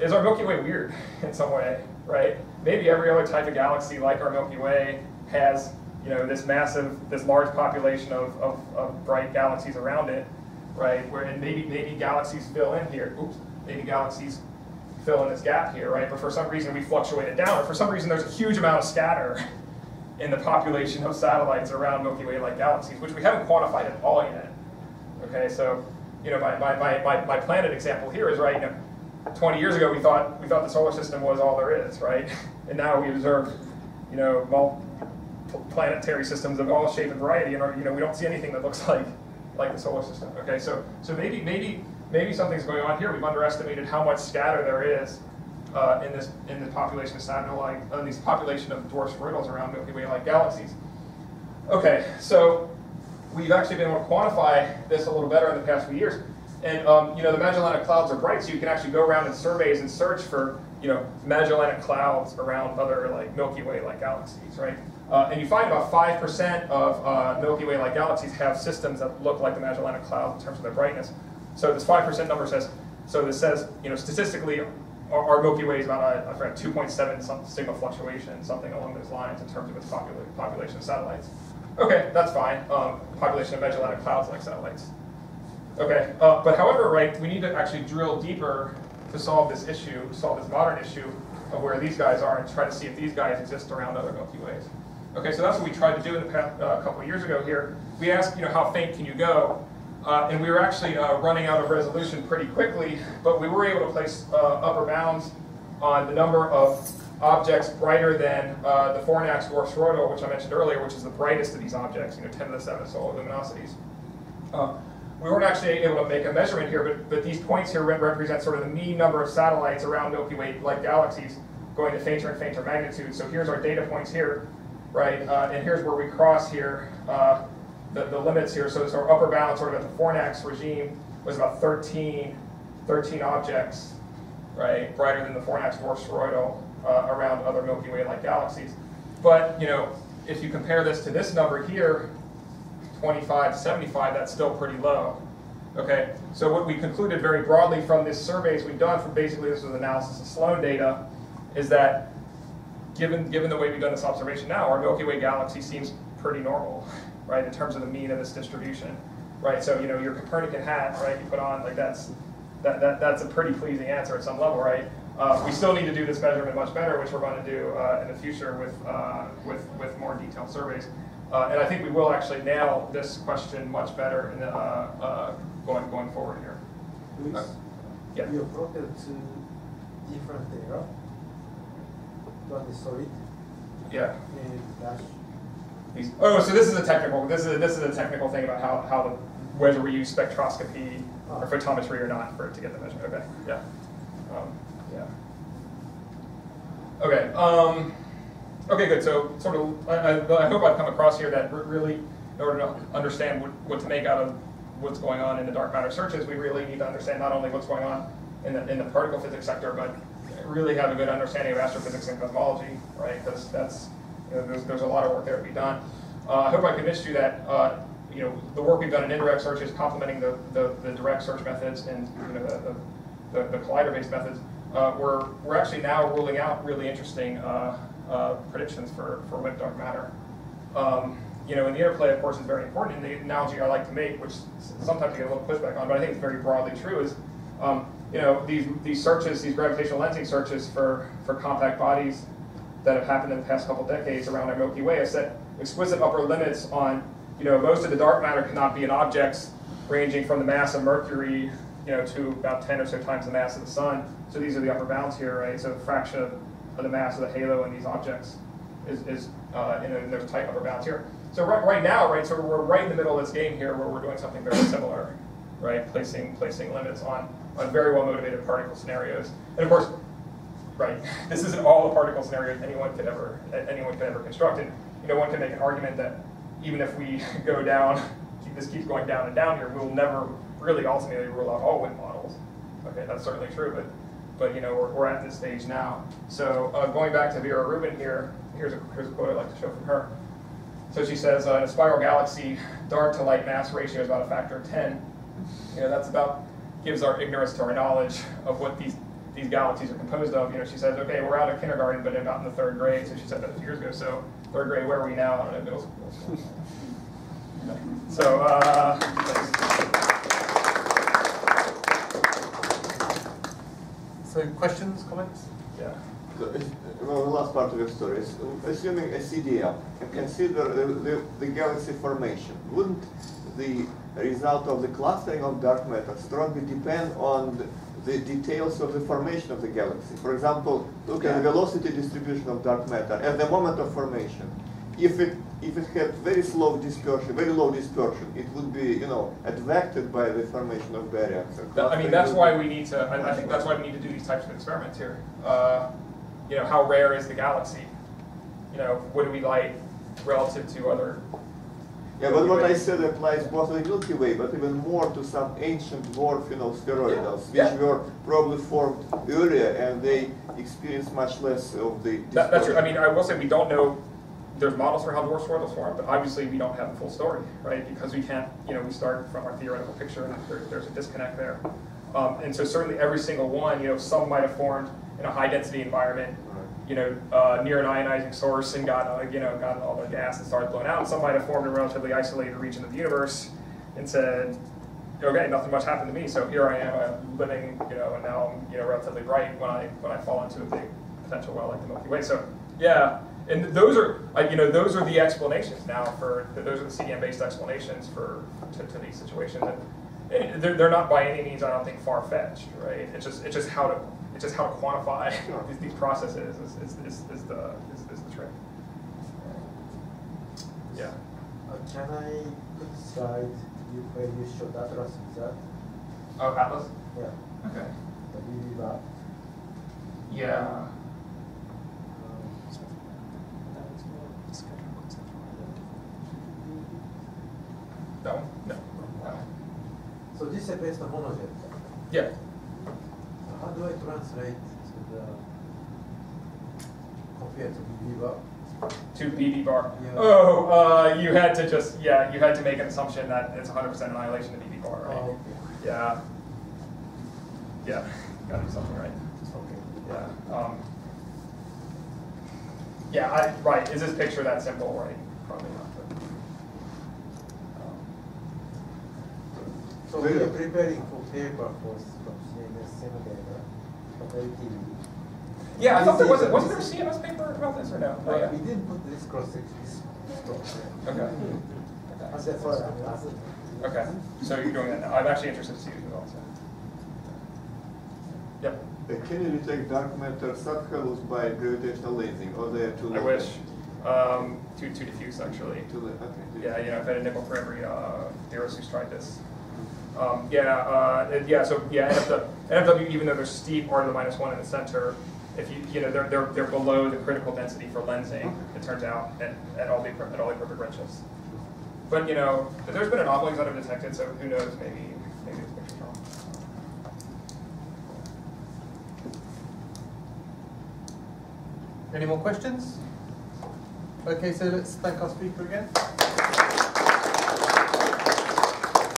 [SPEAKER 2] is our Milky Way weird in some way, right? Maybe every other type of galaxy like our Milky Way has, you know, this massive, this large population of, of, of bright galaxies around it, right? Where and maybe maybe galaxies fill in here. Oops, maybe galaxies fill in this gap here, right? But for some reason we fluctuate it down, or for some reason there's a huge amount of scatter in the population of satellites around Milky Way-like galaxies, which we haven't quantified at all yet. Okay, so you know, my, my, my, my, planet example here is right. You know, 20 years ago, we thought we thought the solar system was all there is, right? And now we observe, you know, multiple planetary systems of all shape and variety, and you know, we don't see anything that looks like like the solar system. Okay, so so maybe maybe maybe something's going on here. We've underestimated how much scatter there is uh, in this in the population of Saturn-like, uh, these population of dwarf spheroidals around Milky Way-like galaxies. Okay, so we've actually been able to quantify this a little better in the past few years. And um, you know, the Magellanic Clouds are bright, so you can actually go around in surveys and search for you know Magellanic Clouds around other like Milky Way-like galaxies, right? Uh, and you find about five percent of uh, Milky Way-like galaxies have systems that look like the Magellanic Clouds in terms of their brightness. So this five percent number says, so this says, you know, statistically, our, our Milky Way is about a, I forgot, 2.7 sigma fluctuation, something along those lines in terms of its popula population of satellites. Okay, that's fine. Um, population of Magellanic Clouds like satellites. Okay, uh, but however, right, we need to actually drill deeper to solve this issue, solve this modern issue of where these guys are and try to see if these guys exist around other Milky Ways. Okay, so that's what we tried to do in the past, uh, couple of years ago here. We asked, you know, how faint can you go? Uh, and we were actually uh, running out of resolution pretty quickly, but we were able to place uh, upper bounds on the number of objects brighter than uh, the Fornax dwarf spheroidal, which I mentioned earlier, which is the brightest of these objects, you know, 10 to the 7 solar luminosities. Uh, we weren't actually able to make a measurement here, but, but these points here represent sort of the mean number of satellites around Milky Way-like galaxies going to fainter and fainter magnitudes. So here's our data points here, right? Uh, and here's where we cross here the, the limits here. So, our upper bound sort of at the Fornax regime was about 13, 13 objects, right, brighter than the Fornax dwarf spheroidal uh, around other Milky Way-like galaxies. But, you know, if you compare this to this number here, 25 to 75, that's still pretty low. Okay, so what we concluded very broadly from this surveys we've done, from basically this was analysis of Sloan data, is that given, given the way we've done this observation now, our Milky Way galaxy seems pretty normal, right, in terms of the mean of this distribution, right? So, you know, your Copernican hat, right, you put on, like that's, that, that, that's a pretty pleasing answer at some level, right? Uh, we still need to do this measurement much better, which we're going to do uh, in the future with, uh, with, with more detailed surveys. Uh, and I think we will actually nail this question much better in the, uh, uh, going, going forward here.
[SPEAKER 9] Luis,
[SPEAKER 2] yeah.
[SPEAKER 9] you plotted two different data to understand it.
[SPEAKER 2] Yeah.
[SPEAKER 9] And that's
[SPEAKER 2] These, oh, so this is a technical. This is a, this is a technical thing about how how the whether we use spectroscopy or photometry or not for it to get the measurement. Okay. Yeah. Um, yeah. Okay. Um, Okay, good. So sort of, I, I, I hope I've come across here that really, in order to understand what, what to make out of what's going on in the dark matter searches, we really need to understand not only what's going on in the, in the particle physics sector, but really have a good understanding of astrophysics and cosmology, right? Because that's, there's, there's a lot of work there to be done. Uh, I hope I convinced you that, uh, you know, the work we've done in indirect search is complementing the, the, the direct search methods and, you know, the, the, the collider-based methods. Uh, we're, we're actually now ruling out really interesting uh, uh, predictions for, for web dark matter. Um, you know, and the interplay, of course, is very important. And the analogy I like to make, which sometimes I get a little pushback on, but I think it's very broadly true, is um, you know these these searches, these gravitational lensing searches for for compact bodies that have happened in the past couple decades around our Milky Way have set explicit upper limits on you know most of the dark matter cannot be in objects ranging from the mass of Mercury you know to about 10 or so times the mass of the Sun. So these are the upper bounds here, right? So a fraction of, of the mass of the halo in these objects is, is uh, in, in those tight upper bounds here. So right, right now, right, so we're right in the middle of this game here where we're doing something very similar, right, placing, placing limits on, on very well motivated particle scenarios. And of course, right, this isn't all the particle scenarios anyone could ever, anyone could ever construct. And you know, one can make an argument that even if we go down, this keeps going down and down here, we'll never really ultimately rule out all WIMP models. Okay, that's certainly true, but but you know we're, we're at this stage now. So uh, going back to Vera Rubin here, here's a, here's a quote I'd like to show from her. So she says, uh, in a spiral galaxy, dark to light mass ratio is about a factor of 10. You know, that's about, gives our ignorance to our knowledge of what these, these galaxies are composed of. You know, she says, okay, we're out of kindergarten, but about in the third grade. So she said that a few years ago. So third grade, where are we now? I don't know, middle school. So, uh,
[SPEAKER 1] So questions, comments?
[SPEAKER 2] yeah.
[SPEAKER 4] So, well, the last part of your story is assuming a CDM and consider the, the, the galaxy formation. Wouldn't the result of the clustering of dark matter strongly depend on the, the details of the formation of the galaxy? For example, look at the velocity distribution of dark matter at the moment of formation. If it if it had very slow dispersion, very low dispersion, it would be, you know, advected by the formation of baryons.
[SPEAKER 2] I mean, that's why we need to, I, I think that's why we need to do these types of experiments here. Uh, you know, how rare is the galaxy? You know, what do we light relative to other?
[SPEAKER 4] Yeah, but what I said applies both to the Milky Way, but even more to some ancient dwarf, you know, spheroidals, which
[SPEAKER 2] Yeah.
[SPEAKER 4] were probably formed earlier and they experienced much less of the.
[SPEAKER 2] That, that's true. I mean, I will say we don't know. There's models for how dwarf spheroidals form, but obviously we don't have the full story, right? Because we can't, you know, we start from our theoretical picture and there, there's a disconnect there. Um, and so certainly every single one, you know, some might have formed in a high density environment, you know, uh, near an ionizing source and got, uh, you know, got all the gas and started blowing out. Some might have formed a relatively isolated region of the universe and said, okay, nothing much happened to me, so here I am, I'm living, you know, and now I'm, you know, relatively bright when I when I fall into a big potential well like the Milky Way. So yeah, and those are, uh, you know, those are the explanations now for those are the CDM-based explanations for to, to these situations. And they're, they're not by any means, I don't think, far-fetched, right? It's just it's just how to it's just how to quantify these, these processes is, is, is, is the is, is the trick. Yeah.
[SPEAKER 9] Uh, Can I put slide you- where you showed Atlas with that?
[SPEAKER 2] Oh, Atlas.
[SPEAKER 9] Yeah,
[SPEAKER 2] Okay.
[SPEAKER 9] the BB bar.
[SPEAKER 2] Yeah. That one? No. That one.
[SPEAKER 9] So this is based on homogen.
[SPEAKER 2] Yeah.
[SPEAKER 9] So how do I translate to the, compared to BB bar?
[SPEAKER 2] To BB bar.
[SPEAKER 9] Yeah.
[SPEAKER 2] Oh, uh, you had to just yeah, you had to make an assumption that it's 100% annihilation to BB bar, right?
[SPEAKER 9] Oh, okay.
[SPEAKER 2] Yeah. Yeah. Got to do something right.
[SPEAKER 9] Okay.
[SPEAKER 2] Yeah. Um, yeah. I, right. Is this picture that simple? Right. Probably not. But, um,
[SPEAKER 9] So we are preparing for paper for, from CMS Senator, from LTV.
[SPEAKER 2] Yeah. I thought there was
[SPEAKER 9] is-
[SPEAKER 2] wasn't there a CMS paper about this or no? Not
[SPEAKER 9] But
[SPEAKER 2] yet?
[SPEAKER 9] we didn't put this cross section, this.
[SPEAKER 2] Okay.
[SPEAKER 9] As a first,
[SPEAKER 2] Okay, so you're doing that now. I'm actually interested to see you also. Yep,
[SPEAKER 4] Uh, Can you detect dark matter subhalos by gravitational lensing, or they are too
[SPEAKER 2] I
[SPEAKER 4] late?
[SPEAKER 2] wish. Um, too, too diffuse, actually.
[SPEAKER 4] Too late, okay.
[SPEAKER 2] Yeah, you know, if I had a nickel for every, uh, Theros who's tried this. Um, yeah, uh, it- yeah, so, yeah, NFW, NFW, even though there's steep r to the minus one in the center, if you, you know, they're, they're, they're below the critical density for lensing, it turns out, at, at all the, at all the appropriate wrenches. But, you know, there's been anomalies that I've detected, so who knows, maybe, maybe this picture's wrong.
[SPEAKER 1] Any more questions? Okay, so let's thank our speaker again.